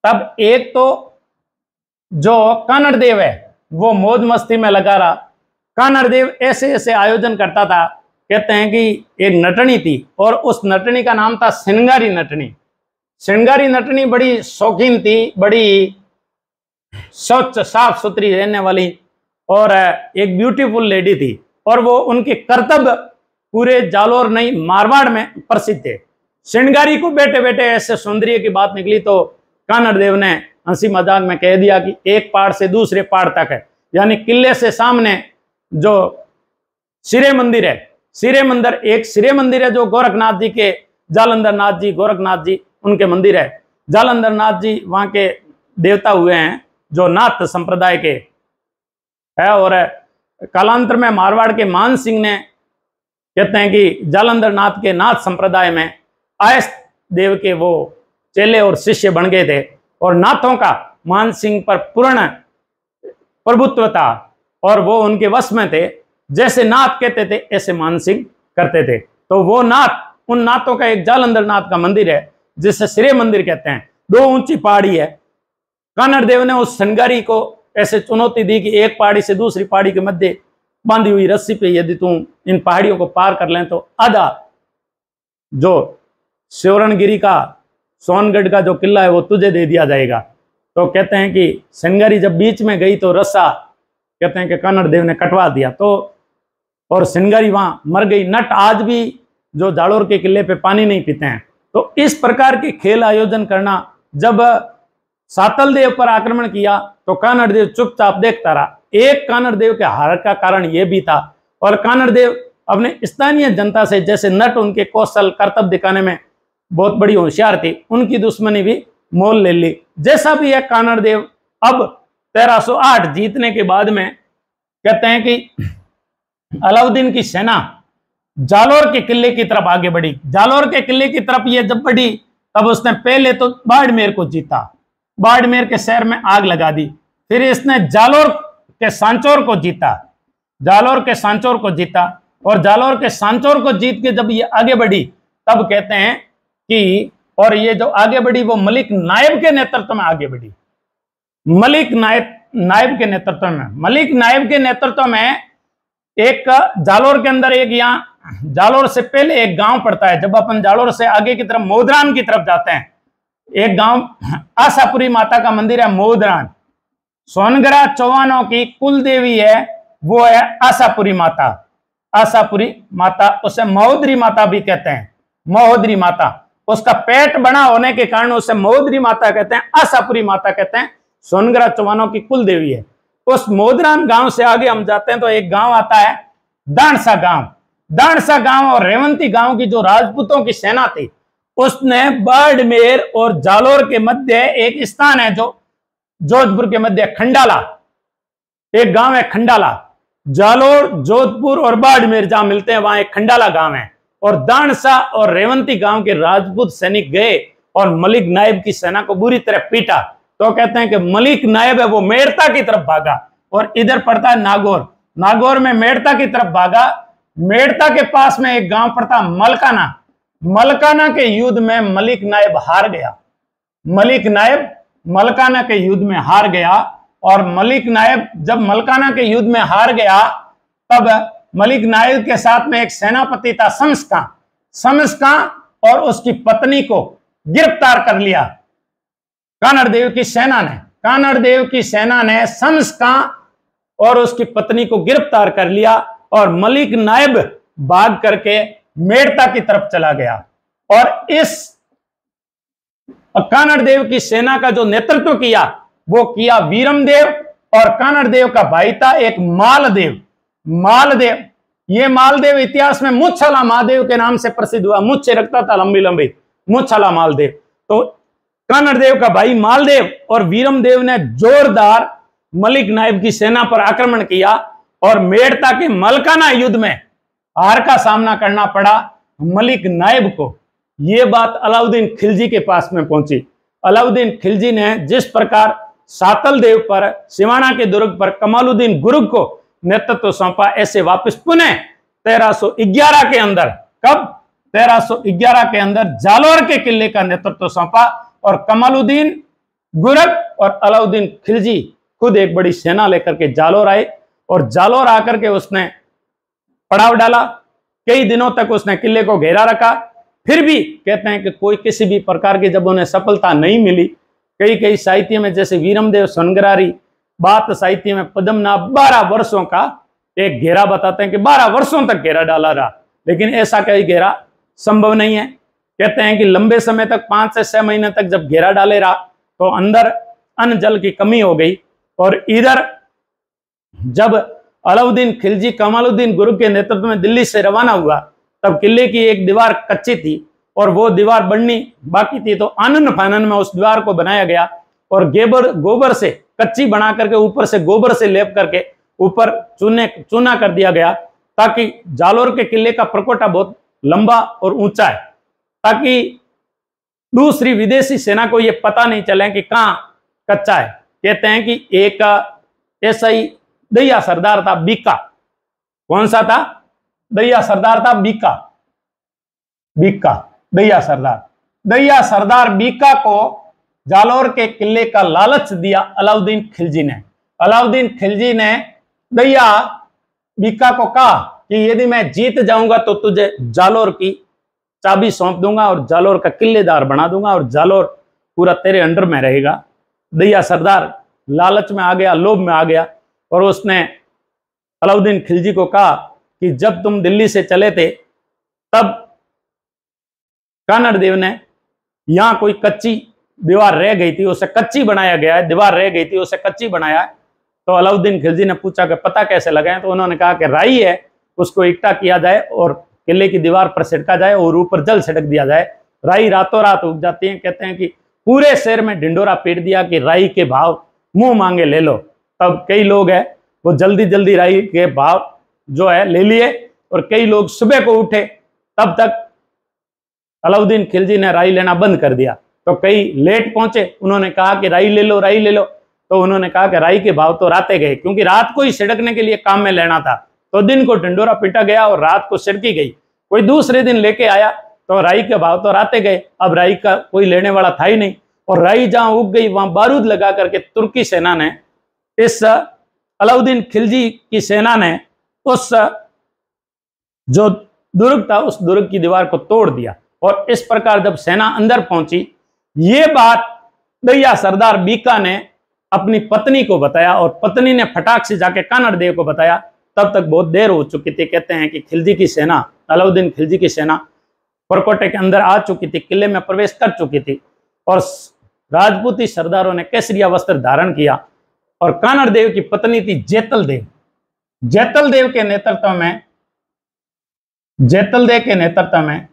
तब एक तो जो कानड़ देव है वो मौज मस्ती में लगा रहा। कानड़ देव ऐसे ऐसे आयोजन करता था। कहते हैं कि एक नटनी थी और उस नटनी का नाम था सिंगारी नटनी। सिंगारी नटनी बड़ी शौकीन थी, बड़ी स्वच्छ साफ़ सुथरी रहने वाली और, एक ब्यूटीफुल लेडी थी और वो उनके कर्तव्य पूरे जालोर नहीं, मारवाड़ में प्रसिद्ध थे। श्रृंगारी को बैठे बैठे ऐसे सौंदर्य की बात निकली तो कानड़ देव ने हँसी मज़ाक में कह दिया कि एक पहाड़ से दूसरे पहाड़ तक है। यानी किले से सामने जो सिरे मंदिर है, सिरे मंदिर, एक सिरे मंदिर है जो गोरखनाथ जी के जालंधर नाथ जी, गोरखनाथ जी उनके मंदिर है। जालंधर नाथ जी वहाँ के देवता हुए हैं, जो नाथ संप्रदाय के है और कालांतर में मारवाड़ के मान सिंह ने कहते हैं कि जालंधर नाथ के नाथ संप्रदाय में आयस देव के वो चेले और शिष्य बन गए थे। और नाथों का मान सिंह पर पूर्ण प्रभुत्व था और वो उनके वश में थे, जैसे नाथ कहते थे, ऐसे मान सिंह करते थे। तो वो नाथ, उन नाथों का एक जालंधर नाथ का मंदिर है, जिसे श्रेय मंदिर कहते हैं। दो ऊँची पहाड़ी है। कानड़ देव ने उस संगारी को ऐसे चुनौती दी कि एक पहाड़ी से दूसरी पहाड़ी के मध्य बांधी हुई रस्सी पे यदि तुम इन पहाड़ियों को पार कर लें तो आधा जो शिवरणगिरी का सोनगढ़ का जो किला है वो तुझे दे दिया जाएगा। तो कहते हैं कि संगारी जब बीच में गई तो रस्सा, कहते हैं कि कन्नड़ देव ने कटवा दिया। तो और सिंगारी वहाँ मर गई। नट आज भी जो जाड़ोर के किले पे पानी नहीं पीते हैं। तो इस प्रकार के खेल आयोजन करना, जब सातल देव पर आक्रमण किया तो कानड़ देव चुपचाप देखता रहा। एक कानड़ देव के हार का कारण यह भी था। और कानड़ देव अपने स्थानीय जनता से जैसे नट उनके कौशल, कर्तव्य दिखाने में बहुत बड़ी होशियार थी। उनकी दुश्मनी भी मोल ले ली। जैसा भी है कानड़ देव अब 1308 जीतने के बाद में कहते हैं कि अलाउद्दीन की सेना जालोर के किले की तरफ़ आगे बढ़ी। जालोर के किले की तरफ़ ये जब बढ़ी, तब उसने पहले तो बाड़मेर को जीता। बाड़मेर के शहर में आग लगा दी। फिर इसने जालोर के सांचौर को जीता। जालोर के सांचौर को जीता। और जालोर के सांचौर को जीत के जब ये आगे बढ़ी, तब कहते हैं कि, और ये जो आगे बढ़ी, वो मलिक नायब के नेतृत्व में आगे बढ़ी। मलिक नायब नायब के नेतृत्व में। मलिक नायब के नेतृत्व में एक जालोर के अंदर एक यहाँ, जालोर से पहले एक गाँव पड़ता है। जब अपन जालोर से आगे की तरफ़, मोदरान की तरफ़ जाते हैं, एक गाँव, आशापुरी माता का मंदिर है मोदरान। सोनगरा चौहानों की कुल देवी है, वो है आशापुरी माता। आशापुरी माता, उसे महोदरी माता भी कहते हैं। महोदरी माता। उसका पेट बड़ा होने के कारण उसे महोदरी माता कहते हैं आशापुरी माता कहते हैं। सोनगरा चौहानों की कुल देवी है। उस मोदरान गाँव से आगे हम जाते हैं तो एक गाँव आता है दानसा गाँव। दानसा गाँव और रेवंती गाँव की जो राजपूतों की सेना थी, उसने बाड़मेर और जालोर के मध्य एक स्थान है जो जोधपुर के मध्य खंडाला। एक गाँव है खंडाला। जालोर, जोधपुर और बाड़मेर जहाँ मिलते हैं, वहाँ एक खंडाला गाँव है। और दानसा और रेवंती गाँव के राजपूत सैनिक गए और मलिक नायब की सेना को बुरी तरह पीटा। तो कहते हैं कि मलिक नायब है, वो मेड़ता की तरफ़ भागा और इधर पड़ता है नागौर। नागौर में मेड़ता की तरफ़ भागा। मेड़ता के पास में एक गाँव पड़ता मलकाना। मलकाना के युद्ध में मलिक नायब हार गया। मलिक नायब मलकाना के युद्ध में हार गया और मलिक नायब जब मलकाना के युद्ध में हार गया, तब मलिक नायब के साथ में एक सेनापति था समस्का समस्का और उसकी पत्नी को गिरफ़्तार कर लिया। कानड़ देव की सेना ने कानड़ देव की सेना ने समस्का और उसकी पत्नी को गिरफ़्तार कर लिया और मलिक नायब भाग करके मेड़ता की तरफ़ चला गया। और इस कानड़ देव की सेना का जो नेतृत्व किया, वो किया वीरम देव और कानड़ देव का भाई था एक मालदेव। मालदेव। ये मालदेव इतिहास में मुच्छला महादेव के नाम से प्रसिद्ध हुआ। मुच्छे रखता था लंबी लंबी। मुच्छला मालदेव। तो कानड़देव का भाई मालदेव और वीरम देव ने जोरदार मलिक नायब की सेना पर आक्रमण किया और मेड़ता के मलकाना युद्ध में हार का सामना करना पड़ा मलिक नायब को। यह बात अलाउद्दीन खिलजी के पास में पहुँची। अलाउद्दीन खिलजी ने जिस प्रकार सातल देव पर, सिवाना के दुर्ग पर कमालुद्दीन गुरुग को नेतृत्व सौंपा, ऐसे वापस पुनः 1311 के अंदर। कब? 1311 के अंदर जालोर के किले का नेतृत्व सौंपा और कमालुद्दीन गुरग और अलाउद्दीन खिलजी खुद एक बड़ी सेना लेकर के जालोर आए और जालोर आकर के उसने पड़ाव डाला। कई दिनों तक उसने किले को घेरा रखा। फिर भी कहते हैं कि कोई किसी भी प्रकार की जब उन्हें सफलता नहीं मिली कई कई साहित्य में जैसे वीरमदेव सोनगरारी बात साहित्य में पदमना बारह वर्षों का एक घेरा बताते हैं कि बारह वर्षों तक घेरा डाला रहा। लेकिन ऐसा कई घेरा संभव नहीं है। कहते हैं कि लंबे समय तक, पाँच से छह महीने तक जब घेरा डाले रहा तो अंदर अन्न जल की कमी हो गई और इधर जब अलाउद्दीन खिलजी कमालुद्दीन गुरु के नेतृत्व में दिल्ली से रवाना हुआ, तब किले की एक दीवार कच्ची थी और वो दीवार बननी बाकी थी। तो आनंद फानन में उस दीवार को बनाया गया और गेबर, गोबर से कच्ची बना करके, ऊपर से गोबर से लेप करके, ऊपर चूने, चूना कर दिया गया, ताकि जालोर के किले का प्रकोटा बहुत लंबा और ऊँचा है, ताकि दूसरी विदेशी सेना को यह पता नहीं चले कि कहाँ कच्चा है। कहते हैं कि एक ऐसा ही दैया सरदार था बीका। कौन सा था? दैया सरदार था बीका। बीका, दैया सरदार। दैया सरदार बीका को जालोर के किले का लालच दिया अलाउद्दीन खिलजी ने। अलाउद्दीन खिलजी ने दैया बीका को कहा कि यदि मैं जीत जाऊँगा तो तुझे जालोर की चाबी सौंप दूँगा और जालोर का किलेदार बना दूँगा और जालोर पूरा तेरे अंडर में रहेगा। दैया सरदार, लालच में आ गया, लोभ में आ गया और उसने अलाउद्दीन खिलजी को कहा कि जब तुम दिल्ली से चले थे, तब कानड़ देव ने यहाँ कोई कच्ची दीवार रह गई थी, उसे कच्ची बनाया गया है, दीवार रह गई थी, उसे कच्ची बनाया है। तो अलाउद्दीन खिलजी ने पूछा कि पता कैसे लगाए तो उन्होंने कहा कि राई है, उसको इकट्ठा किया जाए और किले की दीवार पर छिड़का जाए और ऊपर जल छिड़क दिया जाए। राई रातों रात उग जाती है, कहते हैं कि पूरे शहर में ढिंडोरा पीट दिया कि राई के भाव मुँह मांगे ले लो। तब कई लोग हैं, वो जल्दी जल्दी राई के भाव जो है ले लिए और कई लोग सुबह को उठे, तब तक अलाउद्दीन खिलजी ने राई लेना बंद कर दिया। तो कई लेट पहुँचे, उन्होंने कहा कि राई ले लो, राई ले लो। तो उन्होंने कहा कि राई के भाव तो राते गए, क्योंकि रात को ही छिड़कने के लिए काम में लेना था। तो दिन को ढिंडोरा पिटा गया और रात को छिड़की गई। कोई दूसरे दिन लेके आया तो राई के भाव तो राते गए। अब राई का कोई लेने वाला था ही नहीं। और राई जहाँ उग गई, वहाँ बारूद लगा करके तुर्की सेना ने, इस अलाउद्दीन खिलजी की सेना ने उस जो दुर्ग था, उस दुर्ग की दीवार को तोड़ दिया। और इस प्रकार जब सेना अंदर पहुँची ये बात दैया सरदार बीका ने अपनी पत्नी को बताया और पत्नी ने फटाक से जाके कानड़ देव को बताया। तब तक बहुत देर हो चुकी थी, कहते हैं कि खिलजी की सेना, अलाउद्दीन खिलजी की सेना परकोटे के अंदर आ चुकी थी, किले में प्रवेश कर चुकी थी और राजपूती सरदारों ने केसरिया वस्त्र धारण किया और कानड़ देव की पत्नी थी जैतल देव। जैतल देव के नेतृत्व में, जैतल देव के नेतृत्व में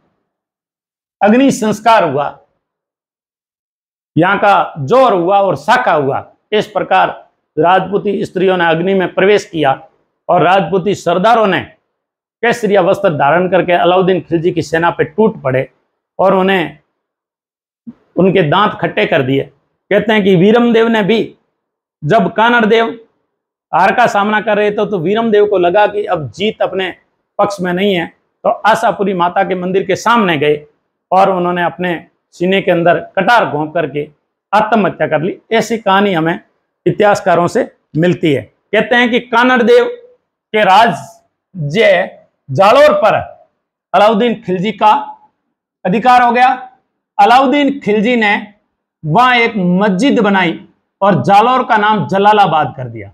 अग्नि संस्कार हुआ। यहाँ का ज़ोर हुआ और शाखा हुआ। इस प्रकार राजपूती स्त्रियों ने अग्नि में प्रवेश किया और राजपूती सरदारों ने केसरिया वस्त्र धारण करके अलाउद्दीन खिलजी की सेना पर टूट पड़े और उन्हें उनके दांत खट्टे कर दिए। कहते हैं कि वीरम देव ने भी जब कानड़ देव हार का सामना कर रहे थे तो वीरम देव को लगा कि अब जीत अपने पक्ष में नहीं है। तो आशापुरी माता के मंदिर के सामने गए और उन्होंने अपने सीने के अंदर कटार घोंप करके आत्महत्या कर ली। ऐसी कहानी हमें इतिहासकारों से मिलती है। कहते हैं कि कानड़ देव के राज्य जालोर पर अलाउद्दीन खिलजी का अधिकार हो गया। अलाउद्दीन खिलजी ने वहाँ एक मस्जिद बनाई और जालोर का नाम जलालाबाद कर दिया।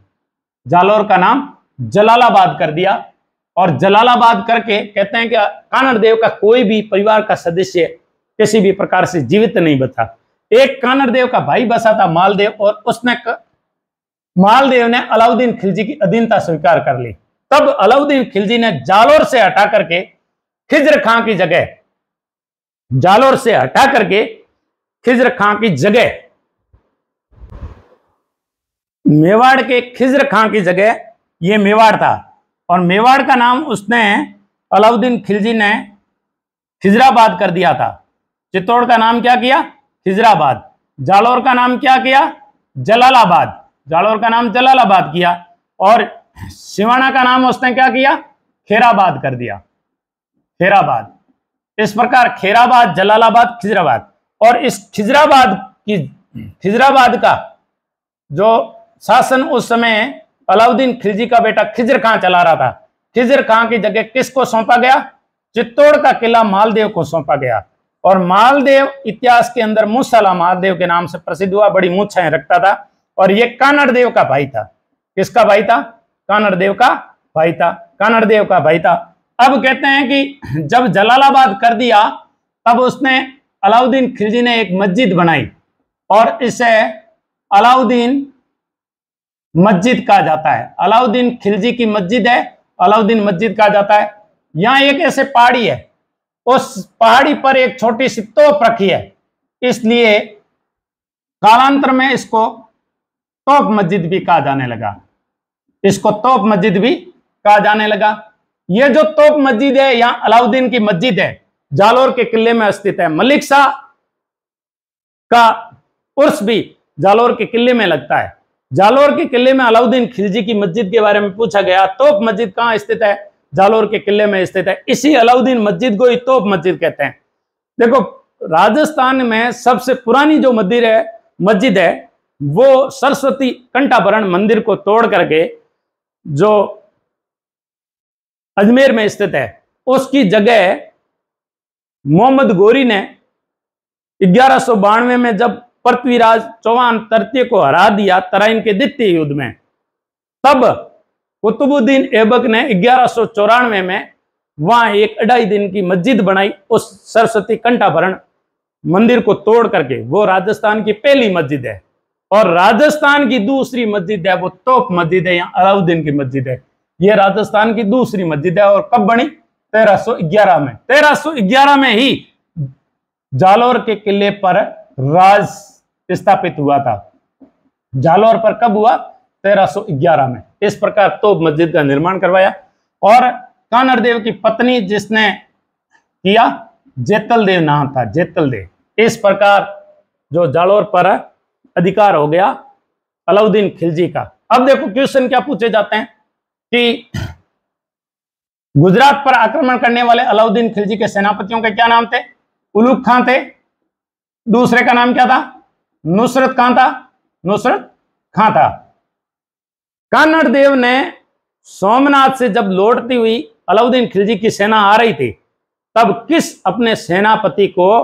जालोर का नाम जलालाबाद कर दिया और जलालाबाद करके कहते हैं कि कानड़ देव का कोई भी परिवार का सदस्य किसी भी प्रकार से जीवित नहीं बचा। एक कानड़ देव का भाई बसा था मालदेव और उसने क... मालदेव ने अलाउद्दीन खिलजी की अधीनता स्वीकार कर ली। तब अलाउद्दीन खिलजी ने जालोर से हटा करके खिजर खां की जगह जालोर से हटा करके खिजर खां की जगह मेवाड़ के खिजर खां की जगह यह मेवाड़ था। और मेवाड़ का नाम उसने अलाउद्दीन खिलजी ने खिजराबाद कर दिया था। चित्तौड़ का नाम क्या किया? खिजराबाद जालोर का नाम क्या किया? जलालाबाद। जालोर का नाम जलालाबाद किया। और शिवाना का नाम उसने क्या किया? खेराबाद कर दिया। खेराबाद। इस प्रकार खेराबाद, जलालाबाद, खिजराबाद। और इस खिजराबाद की, खिजराबाद का जो शासन उस समय अलाउद्दीन खिलजी का बेटा खिजर खां चला रहा था। खिजर खां की जगह किसको सौंपा गया? चित्तौड़ का किला मालदेव को सौंपा गया। और मालदेव इतिहास के अंदर मूसाला मालदेव के नाम से प्रसिद्ध हुआ, बड़ी मूछाएँ रखता था। और ये कानड़ देव का भाई था। किसका भाई था? कानड़ देव का भाई था। कानड़ देव का भाई था। अब कहते हैं कि जब जलालाबाद कर दिया, तब उसने अलाउद्दीन खिलजी ने एक मस्जिद बनाई और इसे अलाउद्दीन मस्जिद कहा जाता है। अलाउद्दीन खिलजी की मस्जिद है, अलाउद्दीन मस्जिद कहा जाता है। यहाँ एक ऐसे पहाड़ी है उस पहाड़ी पर एक छोटी सी तोप रखी है। इसलिए कालांतर में इसको तोप मस्जिद भी कहा जाने लगा। इसको तोप मस्जिद भी कहा जाने लगा। यह जो तोप मस्जिद है, यहाँ अलाउद्दीन की मस्जिद है, जालोर के किले में स्थित है। मलिक शाह का उर्स भी जालोर के किले में लगता है। जालोर के किले में अलाउद्दीन खिलजी की मस्जिद के बारे में पूछा गया। तोप मस्जिद कहाँ स्थित है? जालोर के किले में स्थित है। इसी अलाउद्दीन मस्जिद को ही तोप मस्जिद कहते हैं। देखो, राजस्थान में सबसे पुरानी जो मंदिर है, मस्जिद है, वो सरस्वती कंठाभरण मंदिर को तोड़ करके जो अजमेर में स्थित है, उसकी जगह मोहम्मद गोरी ने ग्यारह में जब पृथ्वीराज चौहान तृतीय को हरा दिया तराइन के द्वितीय युद्ध में। तब कुतुबुद्दीन ऐबक ने ग्यारह में वहाँ एक अढ़ाई दिन की मस्जिद बनाई, उस सरस्वती कंठाभरण मंदिर को तोड़ करके। वो राजस्थान की पहली मस्जिद है और राजस्थान की दूसरी मस्जिद है, वो तोप मस्जिद है या अलाउद्दीन की मस्जिद है। ये राजस्थान की दूसरी मस्जिद है और कब बनी? 1311 में। 1311 में ही जालोर के किले पर राज स्थापित हुआ था। जालोर पर कब हुआ? 1311 में। इस प्रकार तो मस्जिद का निर्माण करवाया। और कानर देव की पत्नी जिसने किया जेतल देव नाम था जेतल देव इस प्रकार जो जालोर पर अधिकार हो गया, अलाउद्दीन खिलजी का। अब देखो क्वेश्चन क्या पूछे जाते हैं कि गुजरात पर आक्रमण करने वाले अलाउद्दीन खिलजी के सेनापतियों के क्या नाम थे? उलूक खां थे। दूसरे का नाम क्या था? नुसरत खां था। नुसरत खां था। कान्नड़ देव ने सोमनाथ से जब लौटती हुई अलाउद्दीन खिलजी की सेना आ रही थी, तब किस अपने सेनापति को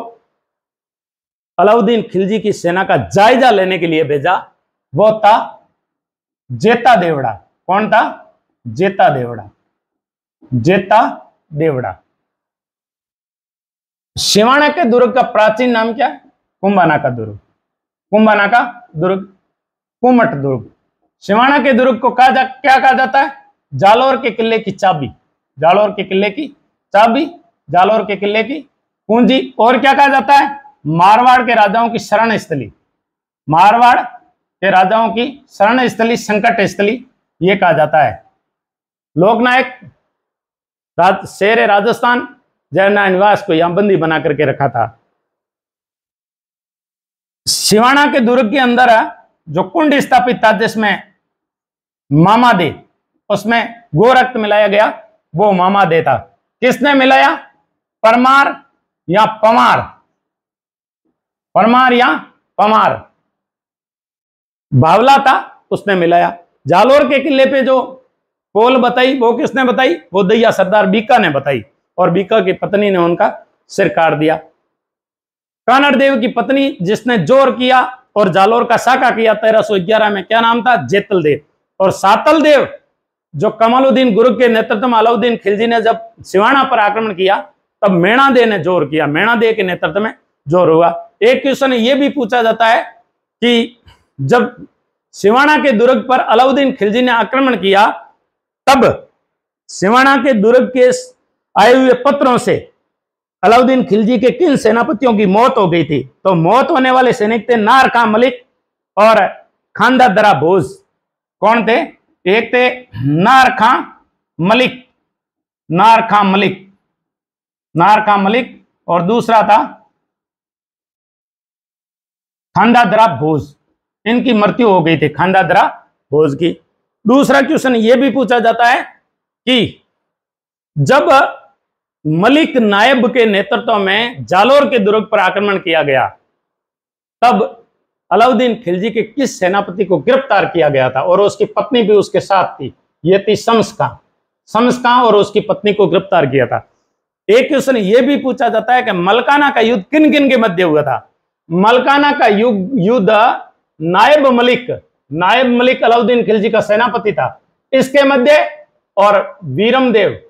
अलाउद्दीन खिलजी की सेना का जायजा लेने के लिए भेजा? वो था जेता देवड़ा। कौन था? जेता देवड़ा। जेता देवड़ा। शिवाना के दुर्ग का प्राचीन नाम क्या कुंभाना का दुर्ग। कुंभाना का दुर्ग। कुमट दुर्ग। शिवाना के दुर्ग को कहा जा क्या कहा जाता है? जालोर के किले की चाबी। जालोर के किले की चाबी जालोर के किले की पूंजी और क्या कहा जाता है? मारवाड़ के राजाओं की शरण स्थली मारवाड़ के राजाओं की शरण स्थली संकट स्थली ये कहा जाता है। लोकनायक राज, शेर राजस्थान जयनारायण निवास को यहाँ बंदी बना करके रखा था। शिवाना के दुर्ग के अंदर जो कुंड स्थापित था जिसमें मामा दे। उसमें गो रक्त मिलाया गया, वो मामा दे था किसने मिलाया? परमार या पमार? परमार या पमार? बावला था, उसने मिलाया। जालोर के किले पे जो पोल बताई, वो किसने बताई? वो दैया सरदार बीका ने बताई। और बीका की पत्नी ने उनका सिर काट दिया। कानड़ देव की पत्नी जिसने ज़ोर किया और जालोर का साका किया, तेरह सौ ग्यारह में, क्या नाम था? जेतल देव और सातल देव, जो कमालुद्दीन गुरु के नेतृत्व में अलाउद्दीन खिलजी ने जब सिवाना पर आक्रमण किया, तब मेणा दे ने ज़ोर किया, मेणा दे के नेतृत्व में ज़ोर हुआ। एक क्वेश्चन ये भी पूछा जाता है कि जब सिवाना के दुर्ग पर अलाउद्दीन खिलजी ने आक्रमण किया, तब सिवाना के दुर्ग के आए हुए पत्रों से अलाउद्दीन खिलजी के किन सेनापतियों की मौत हो गई थी? तो मौत होने वाले सैनिक थे नार खां मलिक और खानदा दरा भोज कौन थे? एक थे नार खां मलिक। नार खां मलिक। नार खां मलिक और दूसरा था खानदादरा भोज। इनकी मृत्यु हो गई थी खानदादरा भोज की। दूसरा क्वेश्चन यह भी पूछा जाता है कि जब मलिक नायब के नेतृत्व में जालोर के दुर्ग पर आक्रमण किया गया, तब अलाउद्दीन खिलजी के किस सेनापति को गिरफ़्तार किया गया था और उसकी पत्नी भी उसके साथ थी? ये थी शमस्का शमस्का और उसकी पत्नी को गिरफ़्तार किया था। एक क्वेश्चन ये भी पूछा जाता है कि मलकाना का युद्ध किन किन के मध्य हुआ था? मलकाना का युद्ध नायब मलिक नायब मलिक अलाउद्दीन खिलजी का सेनापति था। इसके मध्य और वीरमदेव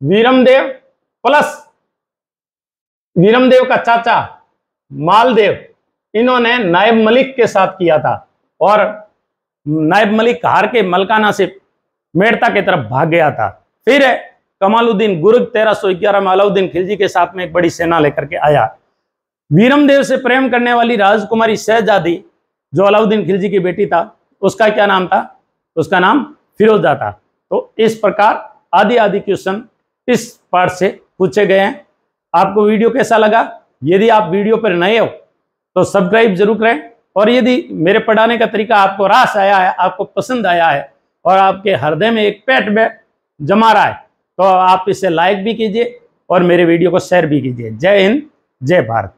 वीरमदेव प्लस वीरमदेव का चाचा मालदेव इन्होंने नायब मलिक के साथ किया था और नायब मलिक हार के मलकाना से मेड़ता की तरफ़ भाग गया था। फिर कमालुद्दीन गुरुग तेरह सौ ग्यारह में अलाउद्दीन खिलजी के साथ में एक बड़ी सेना लेकर के आया। वीरमदेव से प्रेम करने वाली राजकुमारी शहजादी, जो अलाउद्दीन खिलजी की बेटी था, उसका क्या नाम था? उसका नाम फिरोजा था। तो इस प्रकार आदि आदि क्वेश्चन इस पार्ट से पूछे गए हैं। आपको वीडियो कैसा लगा? यदि आप वीडियो पर नए हो तो सब्सक्राइब ज़रूर करें। और यदि मेरे पढ़ाने का तरीका आपको रास आया है, आपको पसंद आया है और आपके हृदय में एक पेट में जमा रहा है तो आप इसे लाइक भी कीजिए और मेरे वीडियो को शेयर भी कीजिए। जय हिंद, जय भारत।